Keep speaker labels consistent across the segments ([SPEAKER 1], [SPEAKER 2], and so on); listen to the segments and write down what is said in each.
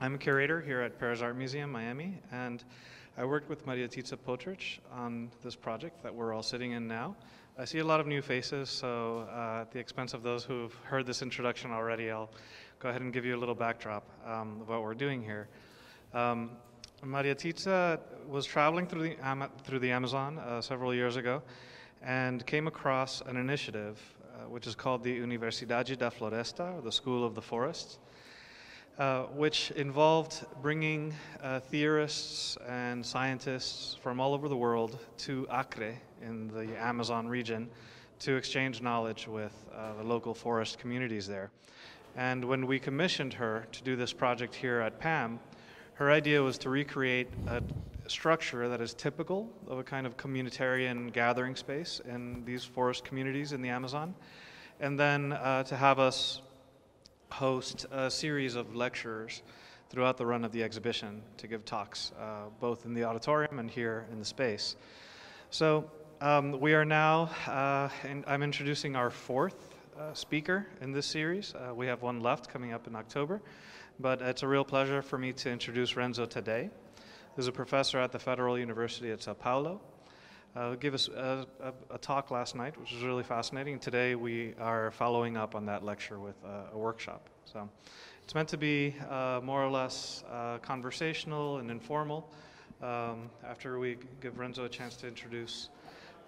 [SPEAKER 1] I'm a curator here at Pérez Art Museum, Miami, and I worked with Marjetica Potrč on this project that we're all sitting in now. I see a lot of new faces, so uh, at the expense of those who've heard this introduction already, I'll go ahead and give you a little backdrop um, of what we're doing here. Um, Maria Titsa was traveling through the, through the Amazon uh, several years ago and came across an initiative uh, which is called the Universidade da Floresta, or the School of the Forests, uh, which involved bringing uh, theorists and scientists from all over the world to Acre in the Amazon region to exchange knowledge with uh, the local forest communities there. And when we commissioned her to do this project here at PAMM, her idea was to recreate a structure that is typical of a kind of communitarian gathering space in these forest communities in the Amazon, and then uh, to have us host a series of lectures throughout the run of the exhibition to give talks, uh, both in the auditorium and here in the space. So um, we are now, uh, in, I'm introducing our fourth uh, speaker in this series. Uh, we have one left coming up in October, but it's a real pleasure for me to introduce Renzo today. He's a professor at the Federal University at Sao Paulo. Uh, gave us a, a, a, talk last night, which was really fascinating. Today we are following up on that lecture with a, a workshop. So it's meant to be uh, more or less uh, conversational and informal. Um, after we give Renzo a chance to introduce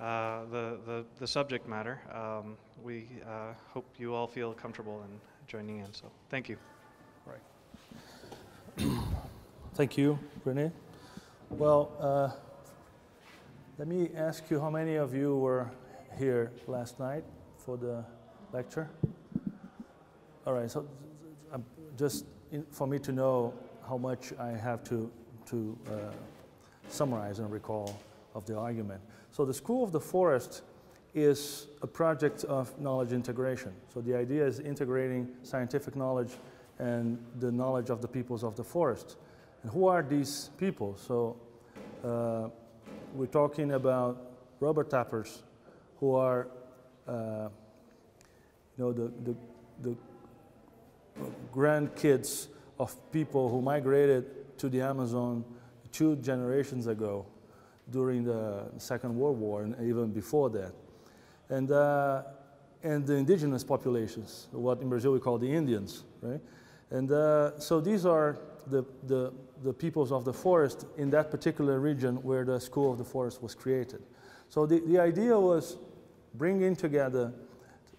[SPEAKER 1] uh, the, the, the, subject matter, um, we uh, hope you all feel comfortable in joining in. So thank you.
[SPEAKER 2] Right. thank you, Rene. Well, uh, let me ask you how many of you were here last night for the lecture? All right, so um, just for me to know how much I have to, to uh, summarize and recall of the argument. So the School of the Forest is a project of knowledge integration. So the idea is integrating scientific knowledge and the knowledge of the peoples of the forest. And who are these people? So uh, we're talking about rubber tappers who are, uh, you know, the, the, the grandkids of people who migrated to the Amazon two generations ago during the Second World War and even before that. And, uh, and the indigenous populations, what in Brazil we call the Indians, right? And uh, so these are the, the, the peoples of the forest in that particular region where the School of the Forest was created. So the, the idea was bringing together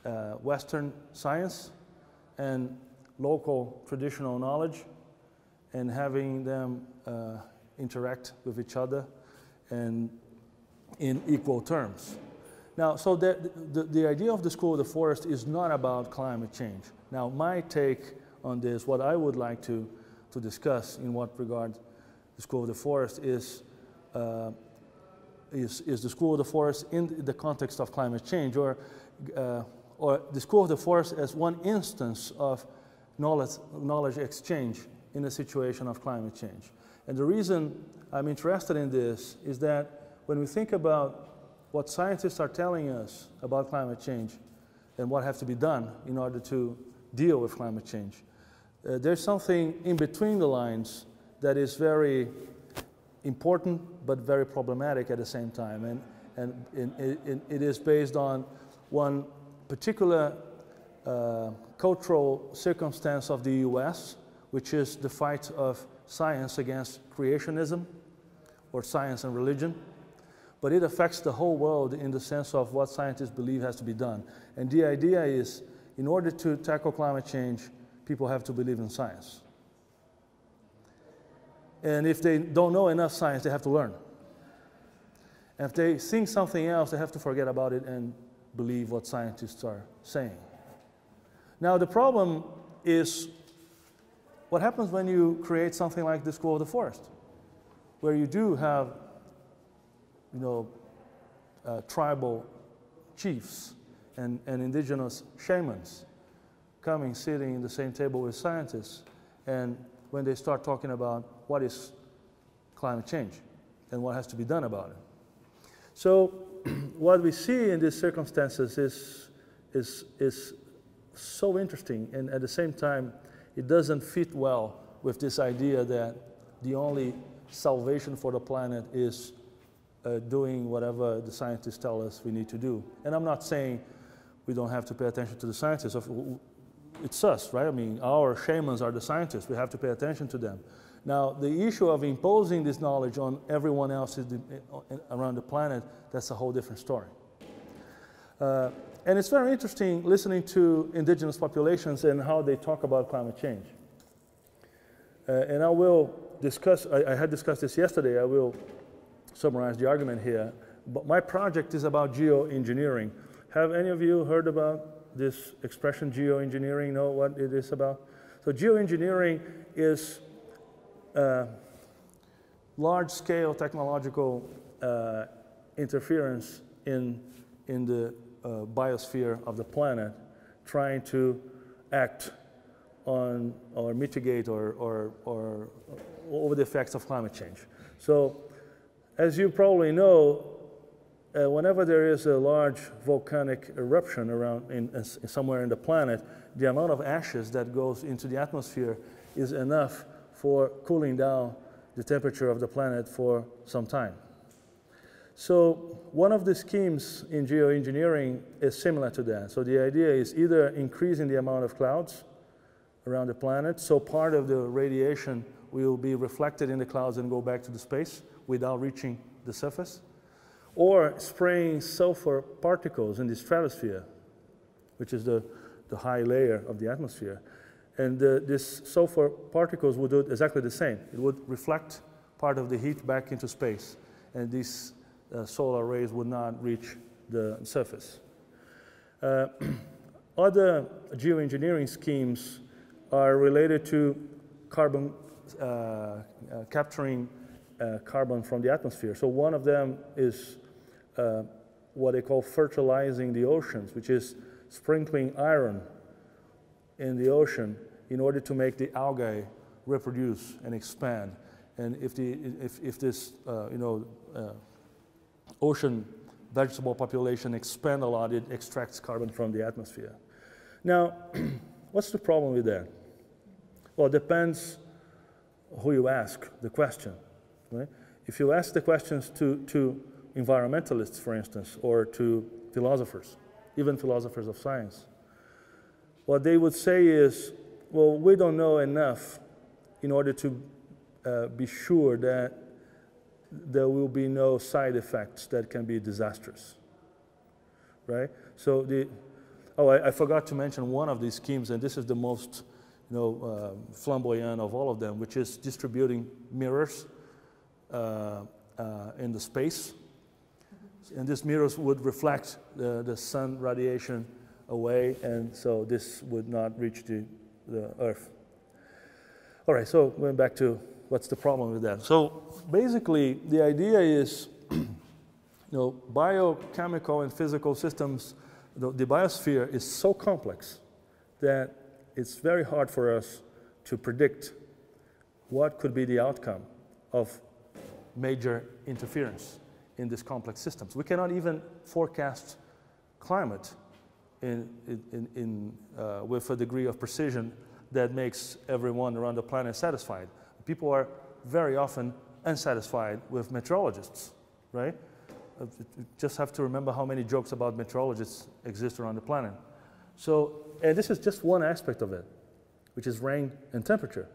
[SPEAKER 2] uh, Western science and local traditional knowledge and having them uh, interact with each other and in equal terms. Now, so the, the, the idea of the School of the Forest is not about climate change. Now, my take on this, what I would like to to discuss in what regard the School of the Forest is, uh, is, is the School of the Forest in the context of climate change or, uh, or the School of the Forest as one instance of knowledge, knowledge exchange in a situation of climate change. And the reason I'm interested in this is that when we think about what scientists are telling us about climate change and what has to be done in order to deal with climate change, uh, there's something in between the lines that is very important but very problematic at the same time. And, and it, it, it is based on one particular uh, cultural circumstance of the US, which is the fight of science against creationism or science and religion. But it affects the whole world in the sense of what scientists believe has to be done. And the idea is, in order to tackle climate change, people have to believe in science. And if they don't know enough science, they have to learn. And if they think something else, they have to forget about it and believe what scientists are saying. Now, the problem is what happens when you create something like the School of the Forest, where you do have, you know, uh, tribal chiefs and, and indigenous shamans coming, sitting in the same table with scientists, and when they start talking about what is climate change and what has to be done about it. So, what we see in these circumstances is, is, is so interesting, and at the same time, it doesn't fit well with this idea that the only salvation for the planet is uh, doing whatever the scientists tell us we need to do. And I'm not saying we don't have to pay attention to the scientists. It's us, right? I mean, our shamans are the scientists. We have to pay attention to them. Now, the issue of imposing this knowledge on everyone else around the planet, that's a whole different story. Uh, and it's very interesting listening to indigenous populations and how they talk about climate change. Uh, and I will discuss, I, I, had discussed this yesterday, I will summarize the argument here. But my project is about geoengineering. Have any of you heard about this expression geoengineering, know what it is about? So geoengineering is uh, large-scale technological uh, interference in, in the uh, biosphere of the planet, trying to act on or mitigate or, or, or over the effects of climate change. So, as you probably know, uh, whenever there is a large volcanic eruption around in, in, somewhere in the planet, the amount of ashes that goes into the atmosphere is enough for cooling down the temperature of the planet for some time. So one of the schemes in geoengineering is similar to that. So the idea is either increasing the amount of clouds around the planet, so part of the radiation will be reflected in the clouds and go back to the space without reaching the surface, or spraying sulfur particles in the stratosphere, which is the, the high layer of the atmosphere. And uh, sulfur particles would do exactly the same. It would reflect part of the heat back into space, and these uh, solar rays would not reach the surface. Uh, other geoengineering schemes are related to carbon uh, uh capturing uh, carbon from the atmosphere. So one of them is uh, what they call fertilizing the oceans, which is sprinkling iron in the ocean in order to make the algae reproduce and expand. And if, the, if, if this, uh, you know, uh, ocean vegetable population expand a lot, it extracts carbon from the atmosphere. Now, what's the problem with that? Well, it depends who you ask the question. Right? If you ask the questions to, to environmentalists, for instance, or to philosophers, even philosophers of science, what they would say is, well, we don't know enough in order to uh, be sure that there will be no side effects that can be disastrous, right? So the, oh, I, I forgot to mention one of these schemes, and this is the most you know, uh, flamboyant of all of them, which is distributing mirrors uh, uh, in the space. And these mirrors would reflect the, the sun radiation away, and so this would not reach the, the Earth. All right, so going back to what's the problem with that. So basically, the idea is, you know, biochemical and physical systems, the, the biosphere is so complex that it's very hard for us to predict what could be the outcome of major interference in these complex systems. We cannot even forecast climate in, in, in, uh, with a degree of precision that makes everyone around the planet satisfied. People are very often unsatisfied with meteorologists, right? Uh, just have to remember how many jokes about meteorologists exist around the planet. So, and this is just one aspect of it, which is rain and temperature.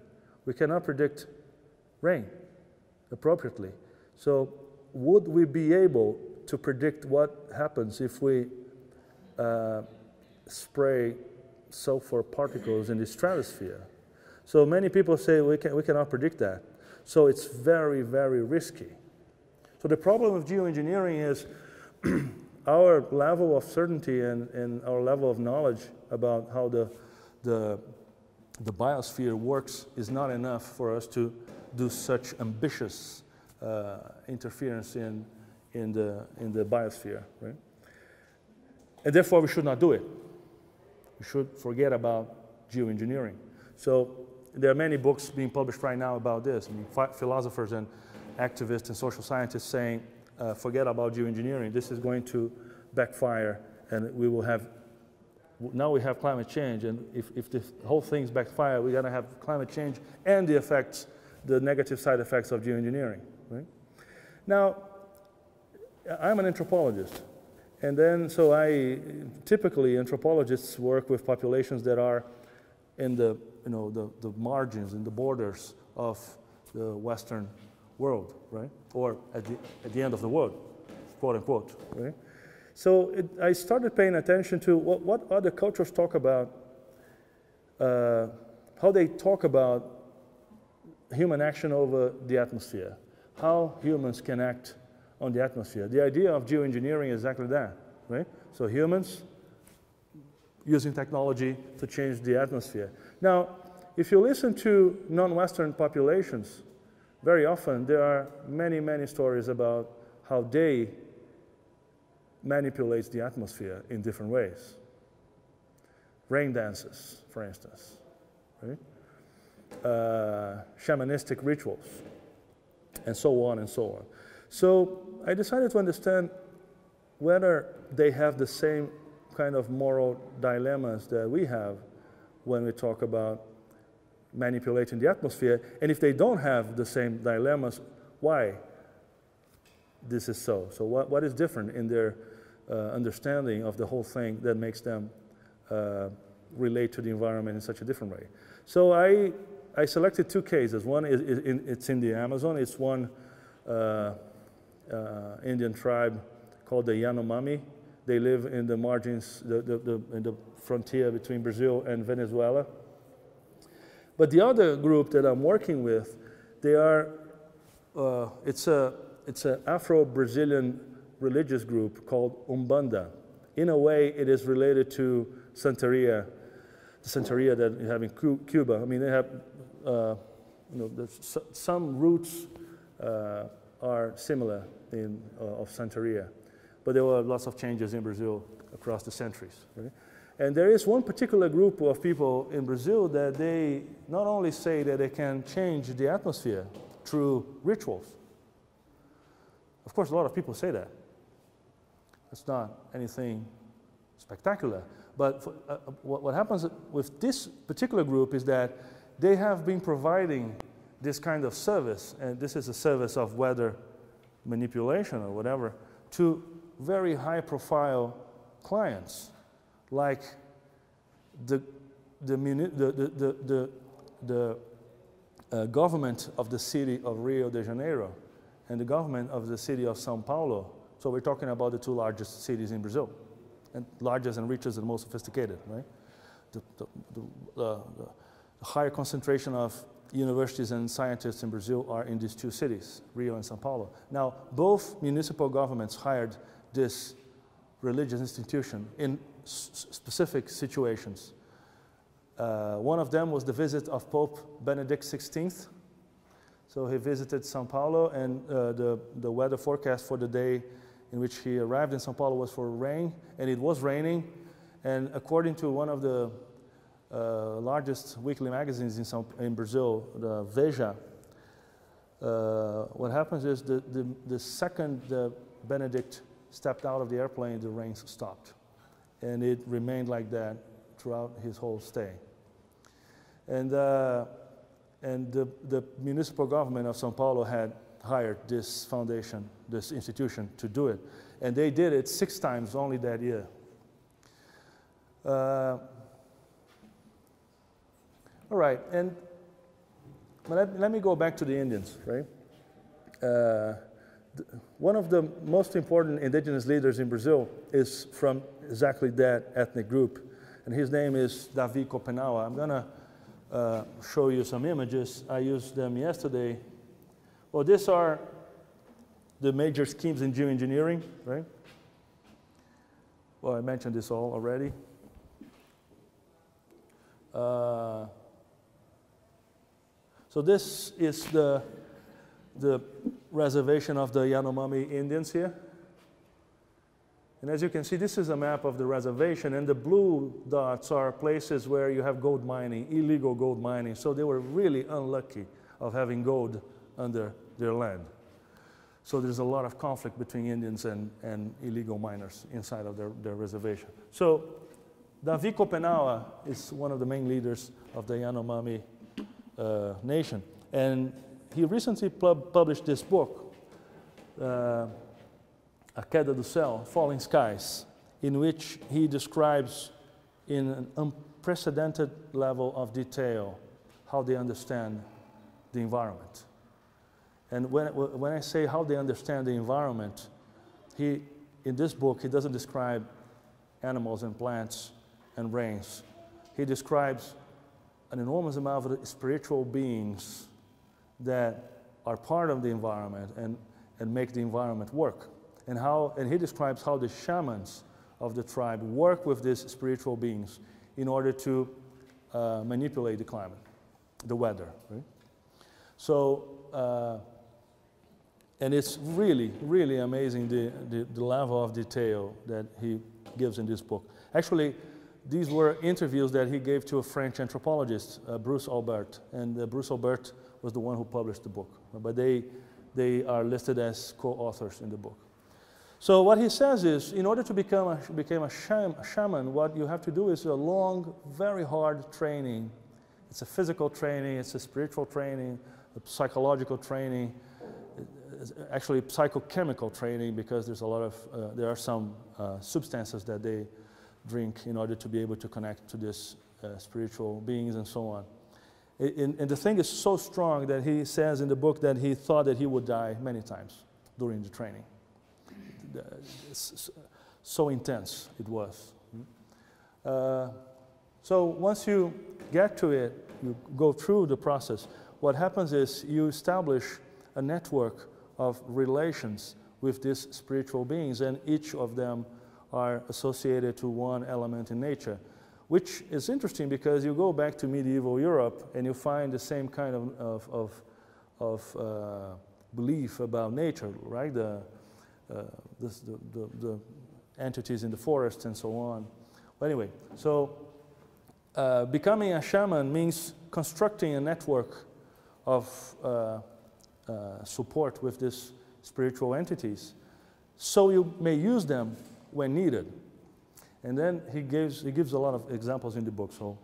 [SPEAKER 2] We cannot predict rain appropriately. So would we be able to predict what happens if we uh, spray sulfur particles in the stratosphere? So many people say we, can, we cannot predict that. So it's very, very risky. So the problem with geoengineering is our level of certainty and, and our level of knowledge about how the, the, the biosphere works is not enough for us to do such ambitious interference in, in, the, in the biosphere, right? And therefore, we should not do it. We should forget about geoengineering. So there are many books being published right now about this. I mean, philosophers and activists and social scientists saying, uh, forget about geoengineering. This is going to backfire, and we will have now we have climate change, and if, if the whole thing's backfire, we're gonna have climate change and the effects, the negative side effects of geoengineering, right? Now, I'm an anthropologist, and then so I typically anthropologists work with populations that are in the you know the, the margins in the borders of the Western world, right? Or at the, at the end of the world, quote unquote, right? So it, I started paying attention to what, what other cultures talk about, uh, how they talk about human action over the atmosphere, how humans can act on the atmosphere. The idea of geoengineering is exactly that, right? So humans using technology to change the atmosphere. Now, if you listen to non-Western populations, very often there are many, many stories about how they manipulate the atmosphere in different ways. Rain dances, for instance, right? Uh, shamanistic rituals, and so on and so on. So I decided to understand whether they have the same kind of moral dilemmas that we have when we talk about manipulating the atmosphere. And if they don't have the same dilemmas, why this is so? So, what, what is different in their uh, understanding of the whole thing that makes them uh, relate to the environment in such a different way? So, I, I selected two cases. One is, is in, it's in the Amazon, it's one uh, uh Indian tribe called the Yanomami. They live in the margins, the, the, the, in the frontier between Brazil and Venezuela. But the other group that I'm working with, they are, uh, it's a, it's an Afro-Brazilian religious group called Umbanda. In a way, it is related to Santeria, the Santeria that you have in Cuba. I mean, they have, you know, some roots uh, are similar in, uh, of Santeria. But there were lots of changes in Brazil across the centuries. Right? And there is one particular group of people in Brazil that they not only say that they can change the atmosphere through rituals. Of course, a lot of people say that. It's not anything spectacular. But for, uh, what, what happens with this particular group is that they have been providing this kind of service, and this is a service of weather manipulation or whatever, to very high profile clients, like the, the, the, the, the, uh, government of the city of Rio de Janeiro and the government of the city of Sao Paulo. So we're talking about the two largest cities in Brazil, and largest and richest and most sophisticated, right? The, the, higher concentration of universities and scientists in Brazil are in these two cities, Rio and Sao Paulo. Now, both municipal governments hired this religious institution in specific situations. Uh, one of them was the visit of Pope Benedict XVI. So he visited Sao Paulo, and uh, the, the weather forecast for the day in which he arrived in Sao Paulo was for rain, and it was raining. And according to one of the uh, largest weekly magazines in, Sao, in Brazil, the Veja, uh, what happens is the, the, the second Benedict stepped out of the airplane, the rain stopped. And it remained like that throughout his whole stay. And, uh, and the, the municipal government of Sao Paulo had hired this foundation, this institution, to do it. And they did it six times only that year. Uh, all right, and let, let me go back to the Indians, right? Uh, one of the most important indigenous leaders in Brazil is from exactly that ethnic group, and his name is Davi Kopenawa. I'm to uh, show you some images. I used them yesterday. Well, these are the major schemes in geoengineering, right? Well, I mentioned this all already. Uh, so this is the the reservation of the Yanomami Indians here. And as you can see, this is a map of the reservation, and the blue dots are places where you have gold mining, illegal gold mining. So they were really unlucky of having gold under their land. So there's a lot of conflict between Indians and, and illegal miners inside of their, their reservation. So Davi Kopenawa is one of the main leaders of the Yanomami uh, nation. And he recently pub published this book, uh, A Queda do Céu, Falling Skies, in which he describes in an unprecedented level of detail how they understand the environment. And when, when I say how they understand the environment, he, in this book, he doesn't describe animals and plants and rains. He describes an enormous amount of spiritual beings that are part of the environment and, and make the environment work. And, how, and he describes how the shamans of the tribe work with these spiritual beings in order to uh, manipulate the climate, the weather. Right? So, uh, and it's really, really amazing the, the, the, level of detail that he gives in this book. Actually, these were interviews that he gave to a French anthropologist, uh, Bruce Albert, and uh, Bruce Albert was the one who published the book. But they, they are listed as co-authors in the book. So what he says is, in order to become a, a, sham, a shaman, what you have to do is a long, very hard training. It's a physical training, it's a spiritual training, a psychological training, actually psychochemical training because there's a lot of, uh, there are some uh, substances that they drink in order to be able to connect to these uh, spiritual beings and so on. and the thing is so strong that he says in the book that he thought that he would die many times during the training so intense it was. Uh, so once you get to it, you go through the process, what happens is you establish a network of relations with these spiritual beings, and each of them are associated to one element in nature, which is interesting because you go back to medieval Europe and you find the same kind of, of, of, of uh, belief about nature, right? The, uh, the, the, the, entities in the forest and so on. But anyway, so uh, becoming a shaman means constructing a network of uh, uh, support with these spiritual entities so you may use them when needed. And then he gives, he gives a lot of examples in the book. So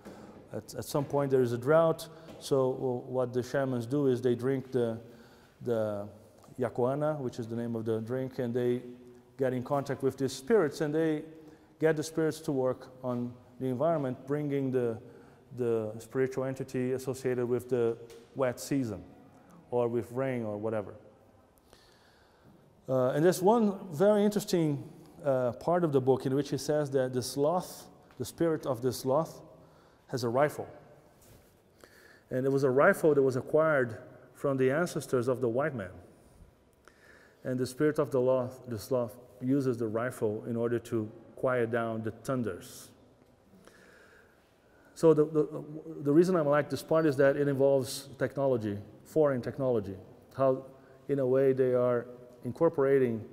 [SPEAKER 2] at, at some point there is a drought. So what the shamans do is they drink the, the yakoana, which is the name of the drink, and they get in contact with these spirits and they get the spirits to work on the environment, bringing the, the spiritual entity associated with the wet season or with rain or whatever. Uh, and there's one very interesting uh, part of the book in which he says that the sloth, the spirit of the sloth, has a rifle. And it was a rifle that was acquired from the ancestors of the white man. And the spirit of the, sloth, the sloth uses the rifle in order to quiet down the thunders. So the, the, the reason I like this part is that it involves technology, foreign technology, how in a way they are incorporating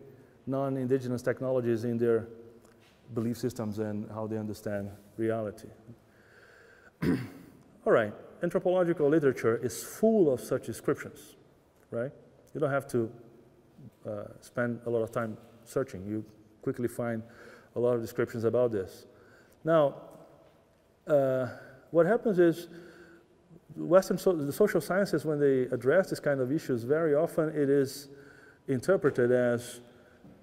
[SPEAKER 2] non-indigenous technologies in their belief systems and how they understand reality. All right, anthropological literature is full of such descriptions, right? You don't have to uh, spend a lot of time searching. You quickly find a lot of descriptions about this. Now, uh, what happens is Western so the social sciences, when they address this kind of issues, very often it is interpreted as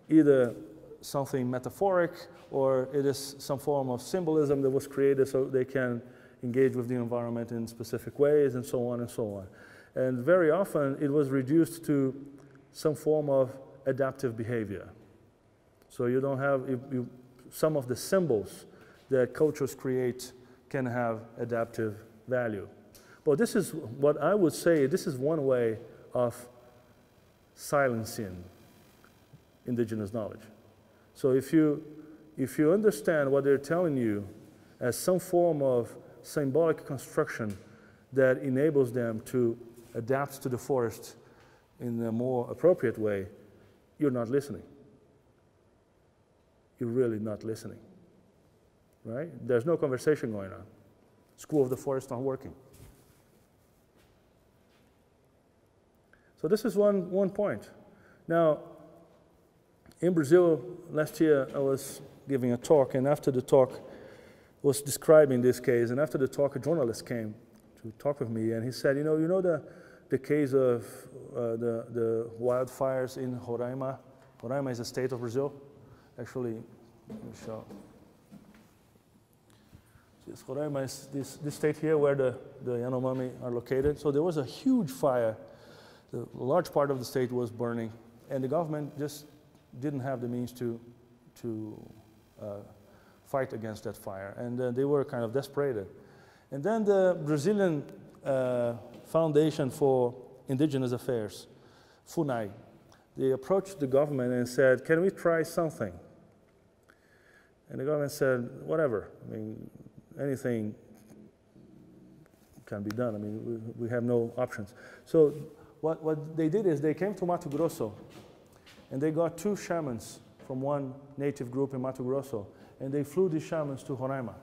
[SPEAKER 2] either something metaphoric or it is some form of symbolism that was created so they can engage with the environment in specific ways and so on and so on. And very often it was reduced to some form of adaptive behavior. So you don't have, you, you, some of the symbols that cultures create can have adaptive value. But this is what I would say, this is one way of silencing indigenous knowledge. So if you, if you understand what they're telling you as some form of symbolic construction that enables them to adapt to the forest in a more appropriate way, you're not listening. You're really not listening. Right? There's no conversation going on. School of the Forest not working. So this is one, one point. Now, in Brazil last year, I was giving a talk, and after the talk, was describing this case, and after the talk, a journalist came to talk with me, and he said, "You know, you know the the case of uh, the the wildfires in Roraima. Roraima is a state of Brazil. Actually, show. This Roraima is this, this state here where the, the Yanomami are located. So there was a huge fire. The large part of the state was burning, and the government just didn't have the means to, to uh, fight against that fire. And uh, they were kind of desperate. And then the Brazilian uh, Foundation for Indigenous Affairs, FUNAI, they approached the government and said, Can we try something? And the government said, Whatever. I mean, anything can be done. I mean, we, we have no options. So, what, what they did is they came to Mato Grosso and they got two shamans from one native group in Mato Grosso and they flew these shamans to Roraima.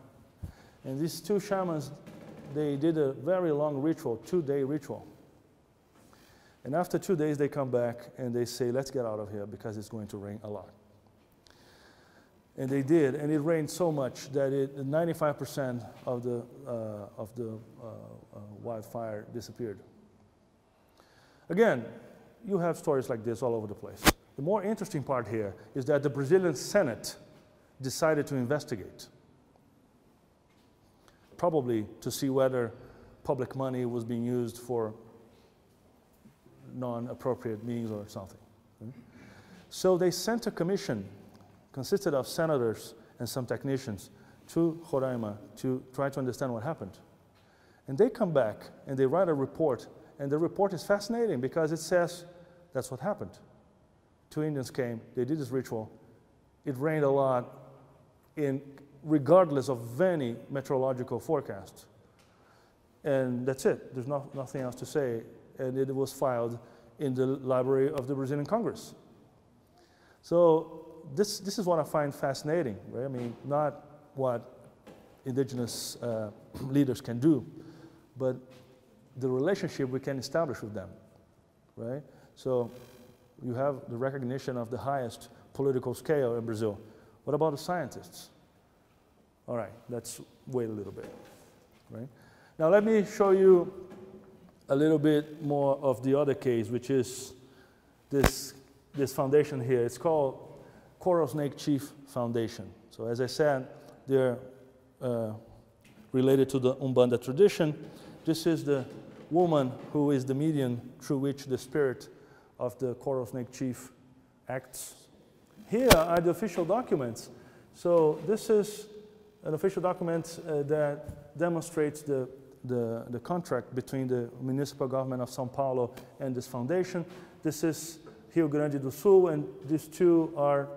[SPEAKER 2] And these two shamans, they did a very long ritual, two day ritual. And after two days, they come back and they say, Let's get out of here because it's going to rain a lot. And they did, and it rained so much that it, 95% of the, uh, of the uh, uh, wildfire disappeared. Again, you have stories like this all over the place. The more interesting part here is that the Brazilian Senate decided to investigate, probably to see whether public money was being used for non appropriate means or something. So they sent a commission, consisted of senators and some technicians, to Roraima to try to understand what happened. And they come back and they write a report, and the report is fascinating because it says that's what happened. Two Indians came, they did this ritual, it rained a lot, in, regardless of any meteorological forecast. And that's it. There's no, nothing else to say and it was filed in the Library of the Brazilian Congress. So this, this is what I find fascinating, right? I mean, not what indigenous uh, leaders can do, but the relationship we can establish with them, right? So you have the recognition of the highest political scale in Brazil. What about the scientists? All right, let's wait a little bit, right? Now let me show you a little bit more of the other case, which is this, this foundation here. It's called Coral Snake Chief Foundation. So as I said, they're uh, related to the Umbanda tradition. This is the woman who is the medium through which the spirit of the Coral Snake Chief acts. Here are the official documents. So this is an official document uh, that demonstrates the the, the contract between the municipal government of Sao Paulo and this foundation. This is Rio Grande do Sul, and these two are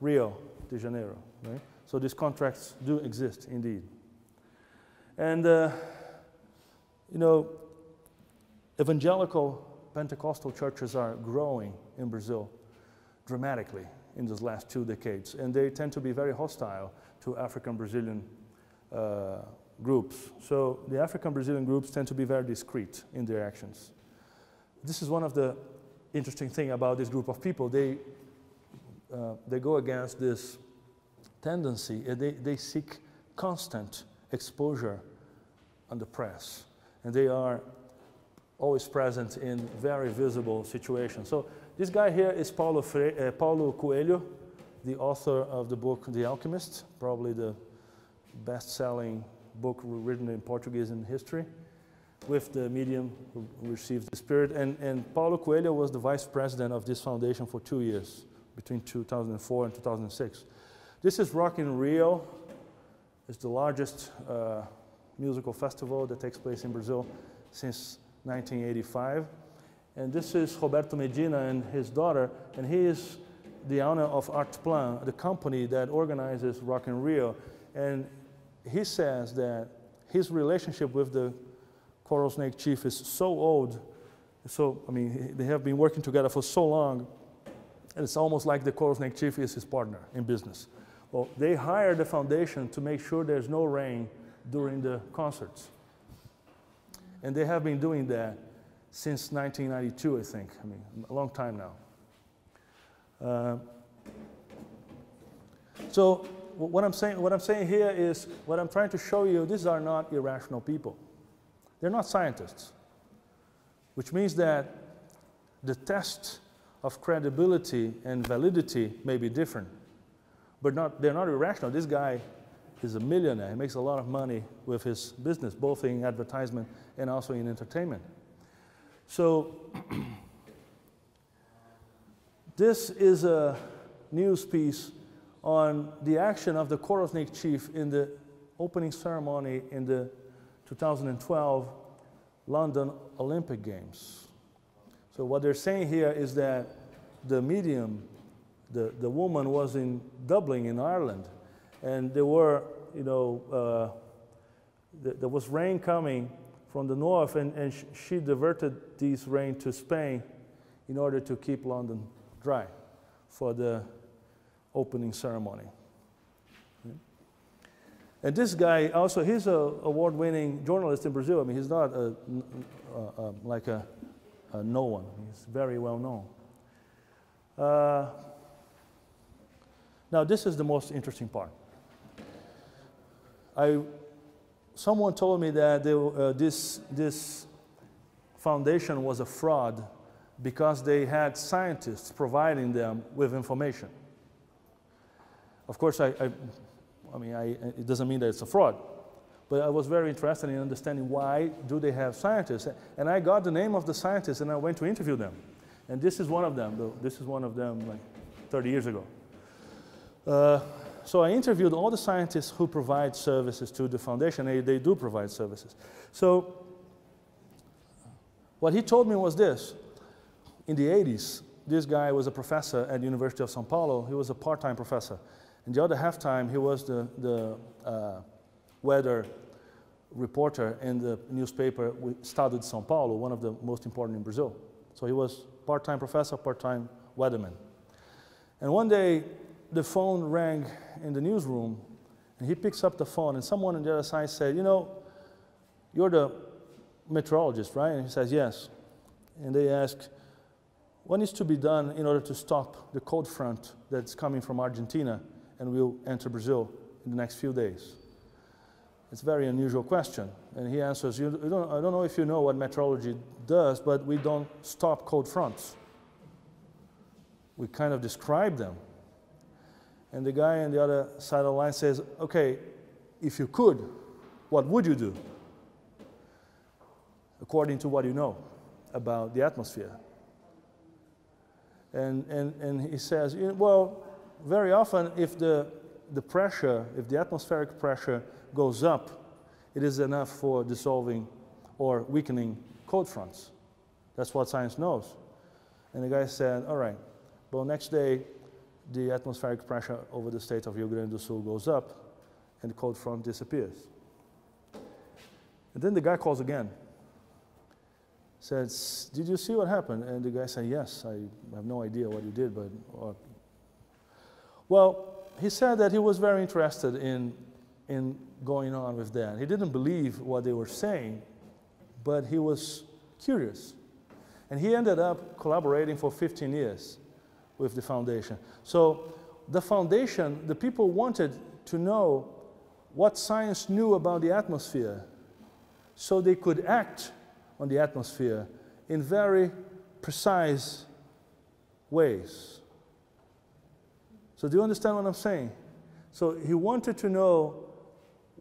[SPEAKER 2] Rio de Janeiro. Right? So these contracts do exist indeed. And, uh, you know, evangelical Pentecostal churches are growing in Brazil dramatically in these last two decades, and they tend to be very hostile to African Brazilian uh, groups. So the African Brazilian groups tend to be very discreet in their actions. This is one of the interesting thing about this group of people. They, uh, they go against this tendency, they, they seek constant exposure on the press. And they are always present in very visible situations. So this guy here is Paulo, Fre uh, Paulo Coelho, the author of the book The Alchemist, probably the best-selling book written in Portuguese in history with the medium who received the spirit. And, and Paulo Coelho was the vice president of this foundation for two years, between 2004 and 2006. This is Rock in Rio. It's the largest uh, musical festival that takes place in Brazil since 1985. And this is Roberto Medina and his daughter, and he is the owner of Artplan, the company that organizes Rock in Rio. And he says that his relationship with the coral snake chief is so old. So, I mean, they have been working together for so long, and it's almost like the coral snake chief is his partner in business. Well, they hired the foundation to make sure there's no rain during the concerts. And they have been doing that since 1992, I think. I mean, a long time now. Uh, so what I'm saying, what I'm saying here is, what I'm trying to show you, these are not irrational people. They're not scientists, which means that the test of credibility and validity may be different, but not, they're not irrational. This guy is a millionaire. He makes a lot of money with his business, both in advertisement and also in entertainment. So, this is a news piece on the action of the coral snake chief in the opening ceremony in the 2012 London Olympic Games. So what they're saying here is that the medium, the, the woman was in Dublin in Ireland, and there were, you know, uh, th there was rain coming from the north, and, and sh she diverted this rain to Spain in order to keep London dry for the opening ceremony. And this guy also, he's an award-winning journalist in Brazil. I mean, he's not a, a, a, like a, no one. He's very well known. Uh, now, this is the most interesting part. I, someone told me that they, uh, this, this foundation was a fraud because they had scientists providing them with information. Of course, I, I, I mean, I, it doesn't mean that it's a fraud, but I was very interested in understanding why do they have scientists. And I got the name of the scientists and I went to interview them. And this is one of them. This is one of them like 30 years ago. Uh, so I interviewed all the scientists who provide services to the foundation. They, they do provide services. So what he told me was this. In the 80s, this guy was a professor at the University of São Paulo. He was a part-time professor. And the other half time, he was the, the uh, weather reporter in the newspaper Estado de São Paulo, one of the most important in Brazil. So he was part-time professor, part-time weatherman. And one day, the phone rang in the newsroom, and he picks up the phone, and someone on the other side said, you know, you're the meteorologist, right? And he says, yes. And they ask, what needs to be done in order to stop the cold front that's coming from Argentina and will enter Brazil in the next few days? It's a very unusual question. And he answers, you, don't, I don't know if you know what meteorology does, but we don't stop cold fronts. We kind of describe them. And the guy on the other side of the line says, okay, if you could, what would you do? According to what you know about the atmosphere. And, and, and he says, well, very often, if the, the pressure, if the atmospheric pressure goes up, it is enough for dissolving or weakening cold fronts. That's what science knows. And the guy said, all right, well, next day, the atmospheric pressure over the state of Rio Grande do Sul goes up and the cold front disappears. And then the guy calls again. Says, did you see what happened? And the guy said, yes, I have no idea what you did, but uh, well, he said that he was very interested in, in going on with that. He didn't believe what they were saying, but he was curious. And he ended up collaborating for 15 years with the foundation. So the foundation, the people wanted to know what science knew about the atmosphere so they could act on the atmosphere in very precise ways. So do you understand what I'm saying? So he wanted to know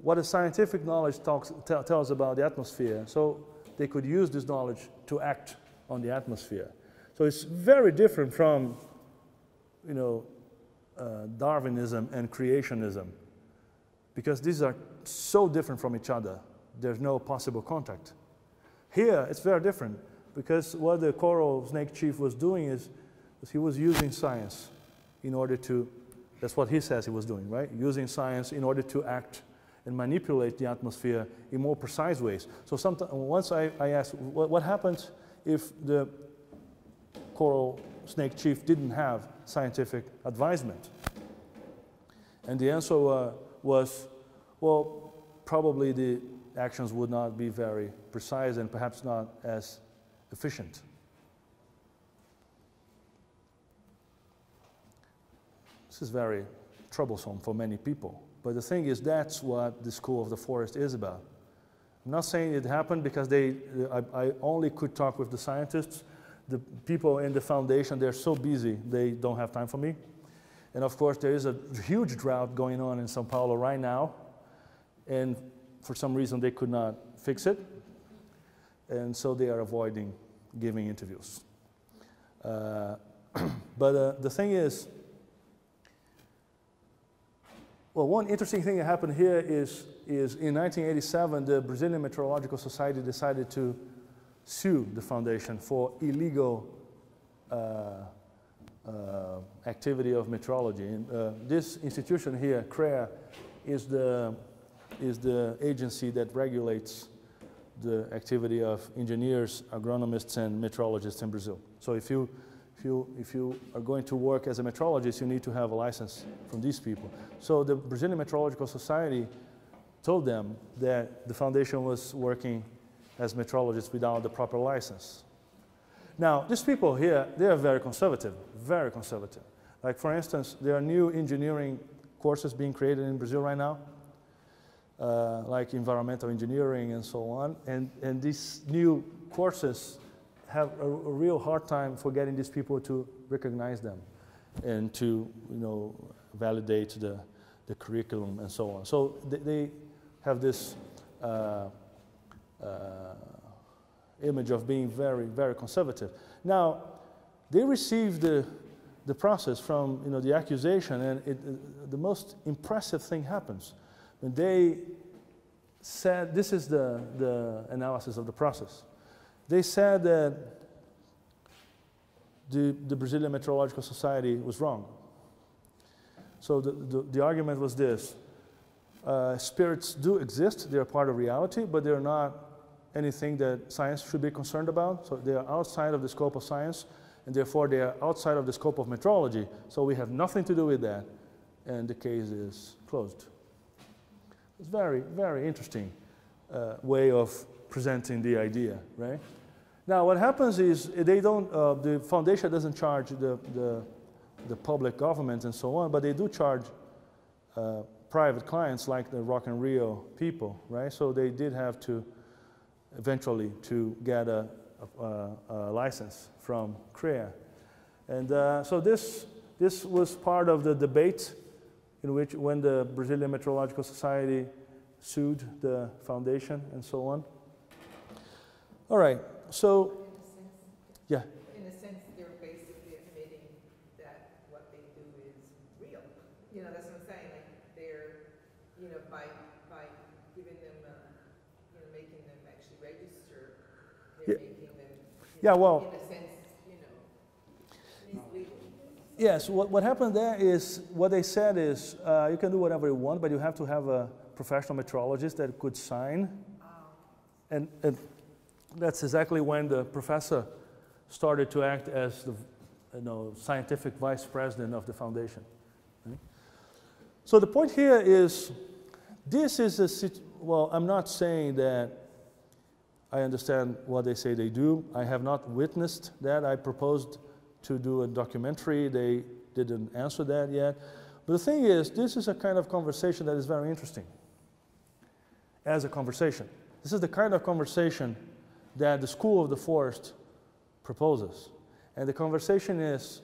[SPEAKER 2] what the scientific knowledge talks, tells about the atmosphere, so they could use this knowledge to act on the atmosphere. So it's very different from, you know, uh, Darwinism and creationism, because these are so different from each other. There's no possible contact. Here, it's very different, because what the coral snake chief was doing is, is he was using science in order to, that's what he says he was doing, right? Using science in order to act and manipulate the atmosphere in more precise ways. So sometimes, once I, I asked, what, what happens if the coral snake chief didn't have scientific advisement? And the answer uh, was, well, probably the actions would not be very precise and perhaps not as efficient. This is very troublesome for many people. But the thing is, that's what the School of the Forest is about. I'm not saying it happened because they, I, I only could talk with the scientists. The people in the foundation, they're so busy, they don't have time for me. And of course, there is a huge drought going on in Sao Paulo right now. And for some reason, they could not fix it. And so they are avoiding giving interviews. Uh, but uh, the thing is, well, one interesting thing that happened here is, is in 1987, the Brazilian Meteorological Society decided to sue the foundation for illegal uh, uh, activity of metrology. And, uh, this institution here, CREA, is the, is the agency that regulates the activity of engineers, agronomists, and metrologists in Brazil. So if you if you, if you are going to work as a metrologist, you need to have a license from these people. So the Brazilian Metrological Society told them that the foundation was working as meteorologists without the proper license. Now, these people here, they are very conservative, very conservative. Like, for instance, there are new engineering courses being created in Brazil right now, uh, like environmental engineering and so on. And, and these new courses have a, a, real hard time for getting these people to recognize them and to you know validate the, the curriculum and so on. So they, they have this uh, image of being very, very conservative. Now, they received the, the process from you know, the accusation, and it, the most impressive thing happens. When they said, this is the, the analysis of the process. They said that the, the Brazilian Meteorological Society was wrong. So the, the, the argument was this uh, spirits do exist, they're part of reality, but they're not anything that science should be concerned about. So they are outside of the scope of science, and therefore they are outside of the scope of metrology. So we have nothing to do with that, and the case is closed. It's very, very interesting uh, way of presenting the idea, right? Now, what happens is they don't, uh, the foundation doesn't charge the, the, the, public government and so on, but they do charge uh, private clients like the Rock in Rio people, right? So they did have to eventually to get a, a, a license from CREA. And uh, so this, this was part of the debate in which when the Brazilian Meteorological Society sued the foundation and so on. All right, so, yeah.
[SPEAKER 3] In a sense, they're basically admitting that what they do is real. You know, that's what I'm saying, like, they're, you know, by, by giving them, uh, you know, making them actually register, they're
[SPEAKER 2] Yeah.
[SPEAKER 3] making them, you
[SPEAKER 2] Yeah, well-
[SPEAKER 3] in a sense, you know.
[SPEAKER 2] Yes, what, what happened there is what they said is uh, you can do whatever you want, but you have to have a professional meteorologist that could sign. And, and that's exactly when the professor started to act as the you know, scientific vice president of the foundation. right? So the point here is this is a well, I'm not saying that I understand what they say they do. I have not witnessed that. I proposed to do a documentary. They didn't answer that yet. But the thing is, this is a kind of conversation that is very interesting as a conversation. This is the kind of conversation that the School of the Forest proposes. And the conversation is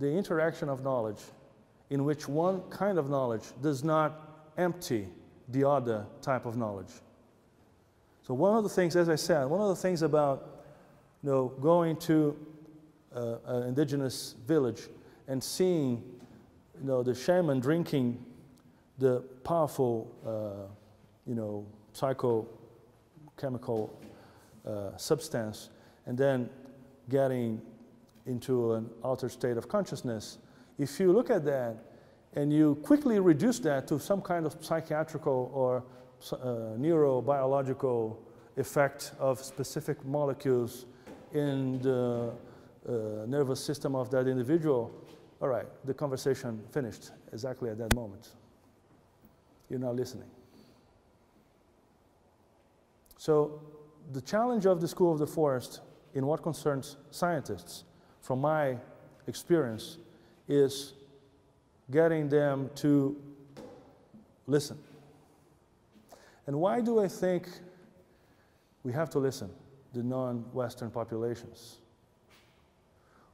[SPEAKER 2] the interaction of knowledge in which one kind of knowledge does not empty the other type of knowledge. So one of the things, as I said, one of the things about you know, going to uh, an indigenous village and seeing you know, the shaman drinking the powerful uh, you know, psychochemical uh, substance and then getting into an altered state of consciousness, if you look at that and you quickly reduce that to some kind of psychiatrical or neurobiological effect of specific molecules in the uh, nervous system of that individual, all right, the conversation finished exactly at that moment. You're not listening. So, the challenge of the School of the Forest in what concerns scientists, from my experience, is getting them to listen. And why do I think we have to listen, the non Western populations?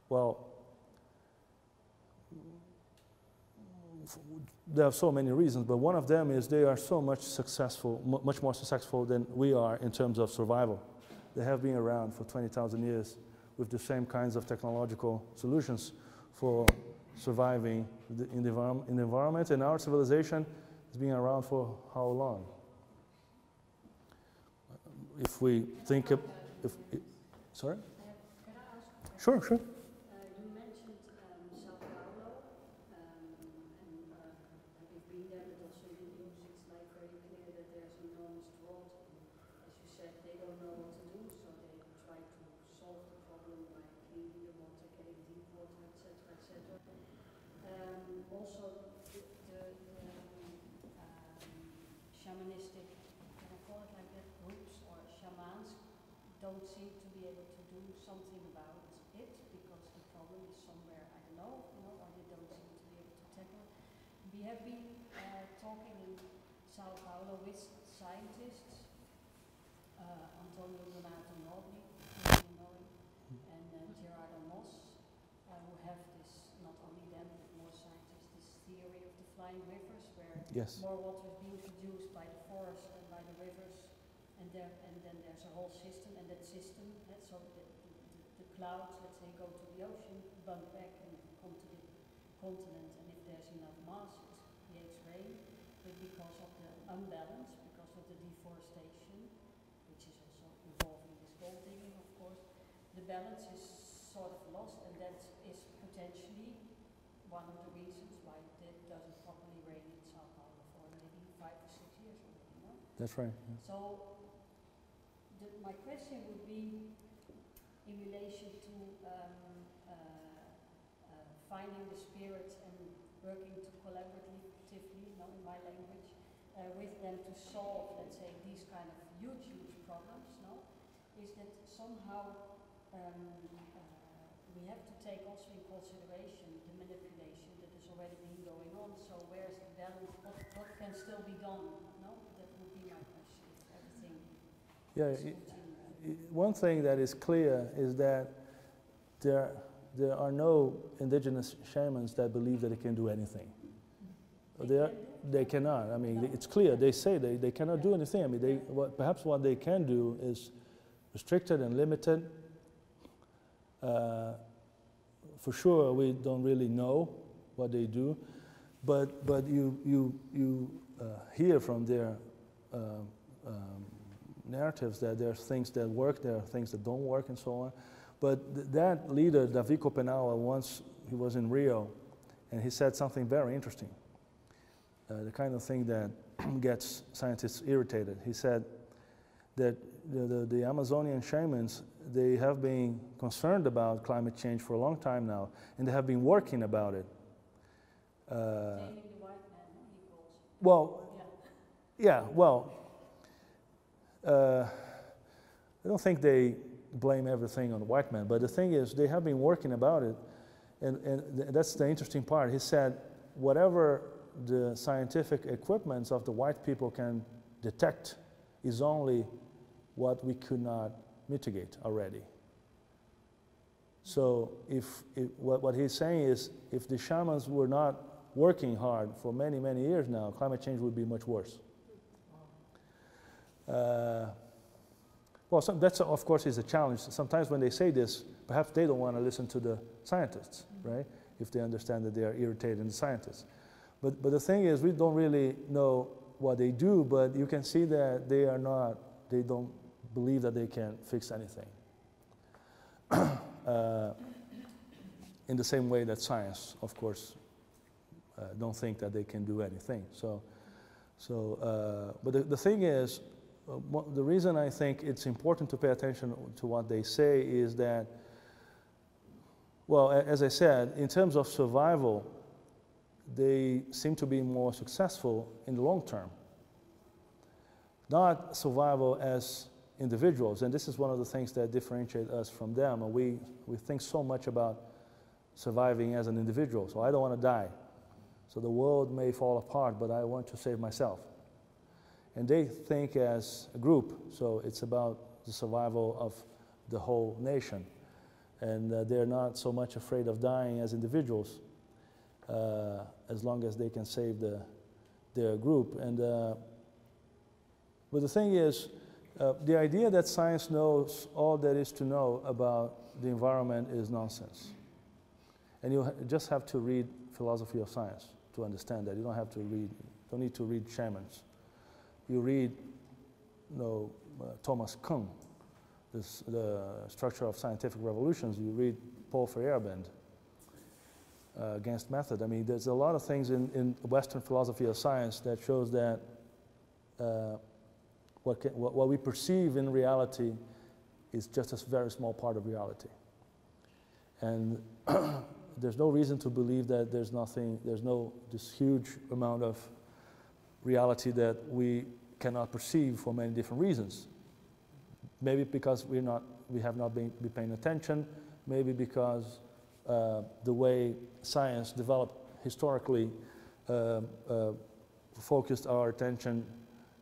[SPEAKER 2] Well, there are so many reasons, but one of them is they are so much successful, mu- much more successful than we are in terms of survival. They have been around for 20,000 years with the same kinds of technological solutions for surviving in, the in the environment, and our civilization has been around for how long? If we think, of, if, sorry?
[SPEAKER 4] Can I ask?
[SPEAKER 2] Sure, sure.
[SPEAKER 4] Uh, you mentioned um, Sao Paulo, um, and uh, you've been there, but also in the news, it's like very clear that there's enormous drought. And as you said, they don't know what to do, so they try to solve the problem by cleaning the water, getting deep water, etc., etc. Um, also, the, the um, um, shamanistic, can I call it like that, groups or shamans don't seem to be able to do something about it because the problem is somewhere, I don't know, you know, or they don't seem to be able to tackle it. We have been uh, talking in Sao Paulo with scientists, uh, Antonio Donato Nobre, you know him, and uh, Gerardo Moss, uh, who have this, not only them, but more scientists, this theory of the flying rivers where
[SPEAKER 2] Yes.
[SPEAKER 4] more water is being produced by the forest and by the rivers, and there, and then there's a whole system, and that system, uh, so the, the, the clouds, let's say, go to the ocean, bump back and come to the continent, and if there's enough mass, it creates rain, but because of the unbalance, because of the deforestation, which is also involving this gold digging, of course, the balance is sort of lost, and that is potentially one of the reasons why it doesn't properly rain in Sao Paulo for maybe five or six years already, no?
[SPEAKER 2] That's right.
[SPEAKER 4] So, the, my question would be in relation to um, uh, uh, finding the spirit and working to collaboratively, not in my language, uh, with them to solve, let's say, these kind of huge, huge problems, no? Is that somehow um, uh, we have to take also in consideration the manipulation that has already been going on. So where's the balance? What, what can still be done? No, that would be my question. If everything
[SPEAKER 2] Yeah,
[SPEAKER 4] is
[SPEAKER 2] i-
[SPEAKER 4] continuing.
[SPEAKER 2] i- one thing that is clear is that there, there are no indigenous shamans that believe that they can do anything. They, are, they cannot. I mean, it's clear. They say they, they cannot do anything. I mean, they, what, perhaps what they can do is restricted and limited. Uh, for sure, we don't really know what they do, but, but you, you, you uh, hear from their uh, um, narratives that there are things that work, there are things that don't work, and so on. But th- that leader, Davi Kopenawa, once he was in Rio, and he said something very interesting. Uh, the kind of thing that gets scientists irritated. He said that the, the, the Amazonian shamans they have been concerned about climate change for a long time now, and they have been working about it. Uh,
[SPEAKER 4] Taming the white man, no, he calls it.
[SPEAKER 2] well,
[SPEAKER 4] yeah,
[SPEAKER 2] well, uh, I don't think they blame everything on the white man, but the thing is, they have been working about it, and, and th- that's the interesting part. He said, whatever the scientific equipments of the white people can detect is only what we could not mitigate already. So, if, if what, what he's saying is, if the shamans were not working hard for many, many years now, climate change would be much worse. Uh, well, some, that's of course is a challenge. Sometimes when they say this, perhaps they don't want to listen to the scientists, right? If they understand that they are irritating the scientists. But, but the thing is, we don't really know what they do, but you can see that they are not, they don't believe that they can fix anything. uh, in the same way that science, of course, uh, don't think that they can do anything. So, so uh, but the, the thing is, Uh, the reason I think it's important to pay attention to what they say is that, well, as I said, in terms of survival, they seem to be more successful in the long term. Not survival as individuals, and this is one of the things that differentiate us from them. We, we think so much about surviving as an individual, so I don't want to die. So the world may fall apart, but I want to save myself. And they think as a group, so it's about the survival of the whole nation. And uh, they're not so much afraid of dying as individuals, uh, as long as they can save the, their group. And, uh, but the thing is, uh, the idea that science knows all there is to know about the environment is nonsense. And you ha- just have to read philosophy of science to understand that. You don't have to read, don't need to read shamans. You read, you know, uh, Thomas Kuhn, this, the structure of scientific revolutions. You read Paul Feyerabend, uh, against method. I mean, there's a lot of things in, in Western philosophy of science that shows that uh, what, can, what, what we perceive in reality is just a very small part of reality. And there's no reason to believe that there's nothing, there's no, this huge amount of reality that we cannot perceive for many different reasons. Maybe because we're not, we have not been, been paying attention, maybe because uh, the way science developed historically uh, uh, focused our attention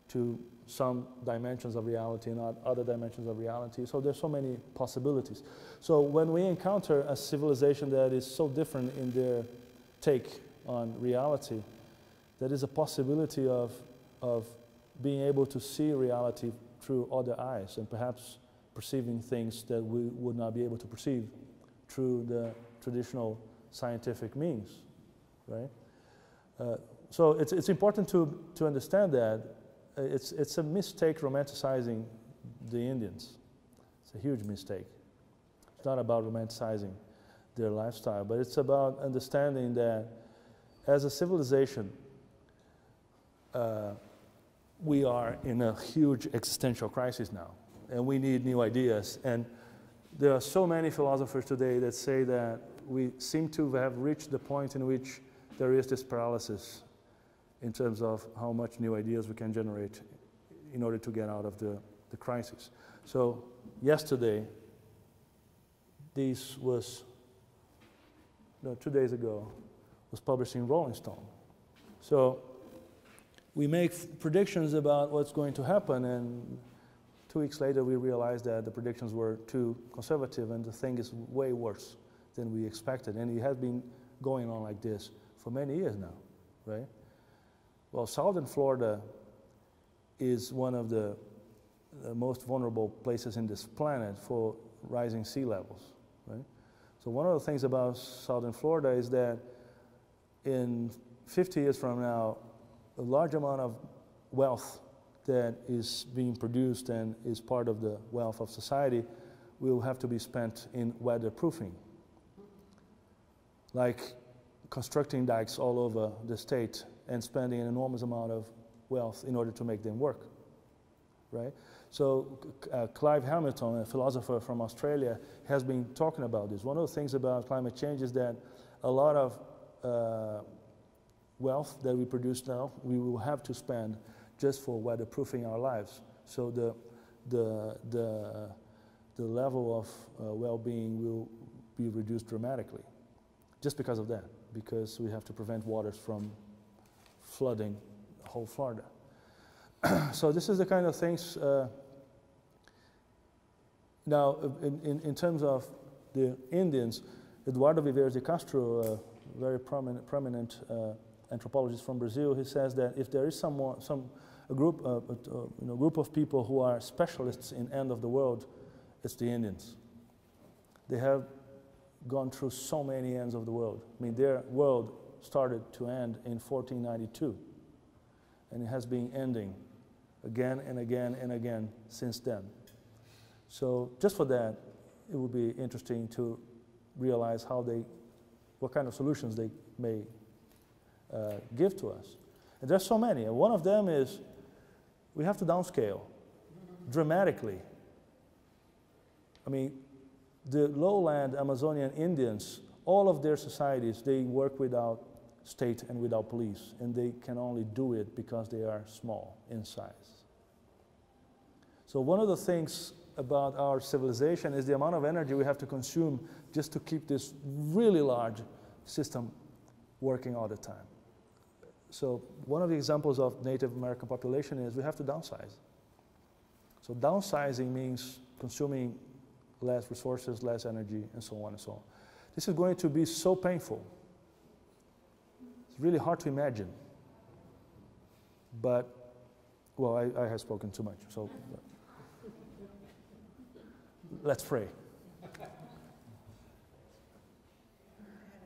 [SPEAKER 2] to some dimensions of reality, not other dimensions of reality. So there's so many possibilities. So when we encounter a civilization that is so different in their take on reality, there is a possibility of, of being able to see reality through other eyes and perhaps perceiving things that we would not be able to perceive through the traditional scientific means, right? Uh, so it's, it's important to, to understand that it's, it's a mistake romanticizing the Indians. It's a huge mistake. It's not about romanticizing their lifestyle, but it's about understanding that as a civilization, uh, we are in a huge existential crisis now, and we need new ideas. And there are so many philosophers today that say that we seem to have reached the point in which there is this paralysis in terms of how much new ideas we can generate in order to get out of the, the crisis. So yesterday, this was, no, two days ago, was published in Rolling Stone. So we make predictions about what's going to happen, and two weeks later we realized that the predictions were too conservative and the thing is way worse than we expected. And it has been going on like this for many years now, right? Well, southern Florida is one of the, the most vulnerable places in this planet for rising sea levels, right? So one of the things about southern Florida is that in 50 years from now, a large amount of wealth that is being produced and is part of the wealth of society will have to be spent in weatherproofing. Like constructing dikes all over the state and spending an enormous amount of wealth in order to make them work, right? So uh, Clive Hamilton, a philosopher from Australia, has been talking about this. One of the things about climate change is that a lot of uh, wealth that we produce now, we will have to spend just for weatherproofing our lives. So the, the, the, the level of uh, well-being will be reduced dramatically just because of that, because we have to prevent waters from flooding whole Florida. so this is the kind of things. Uh, now, in, in, in, terms of the Indians, Eduardo Viveiros de Castro, a very prominent, prominent uh, anthropologist from Brazil, he says that if there is someone, some a group, uh, a, you know, group of people who are specialists in end of the world, it's the Indians. They have gone through so many ends of the world. I mean, their world started to end in 1492, and it has been ending again and again and again since then. So, just for that, it would be interesting to realize how they, what kind of solutions they may uh, give to us. And there's so many. And one of them is we have to downscale dramatically. I mean, the lowland Amazonian Indians, all of their societies, they work without state and without police, and they can only do it because they are small in size. So, one of the things about our civilization is the amount of energy we have to consume just to keep this really large system working all the time. So one of the examples of Native American population is we have to downsize. So downsizing means consuming less resources, less energy, and so on and so on. This is going to be so painful. It's really hard to imagine. But, well, I, I have spoken too much, so let's pray.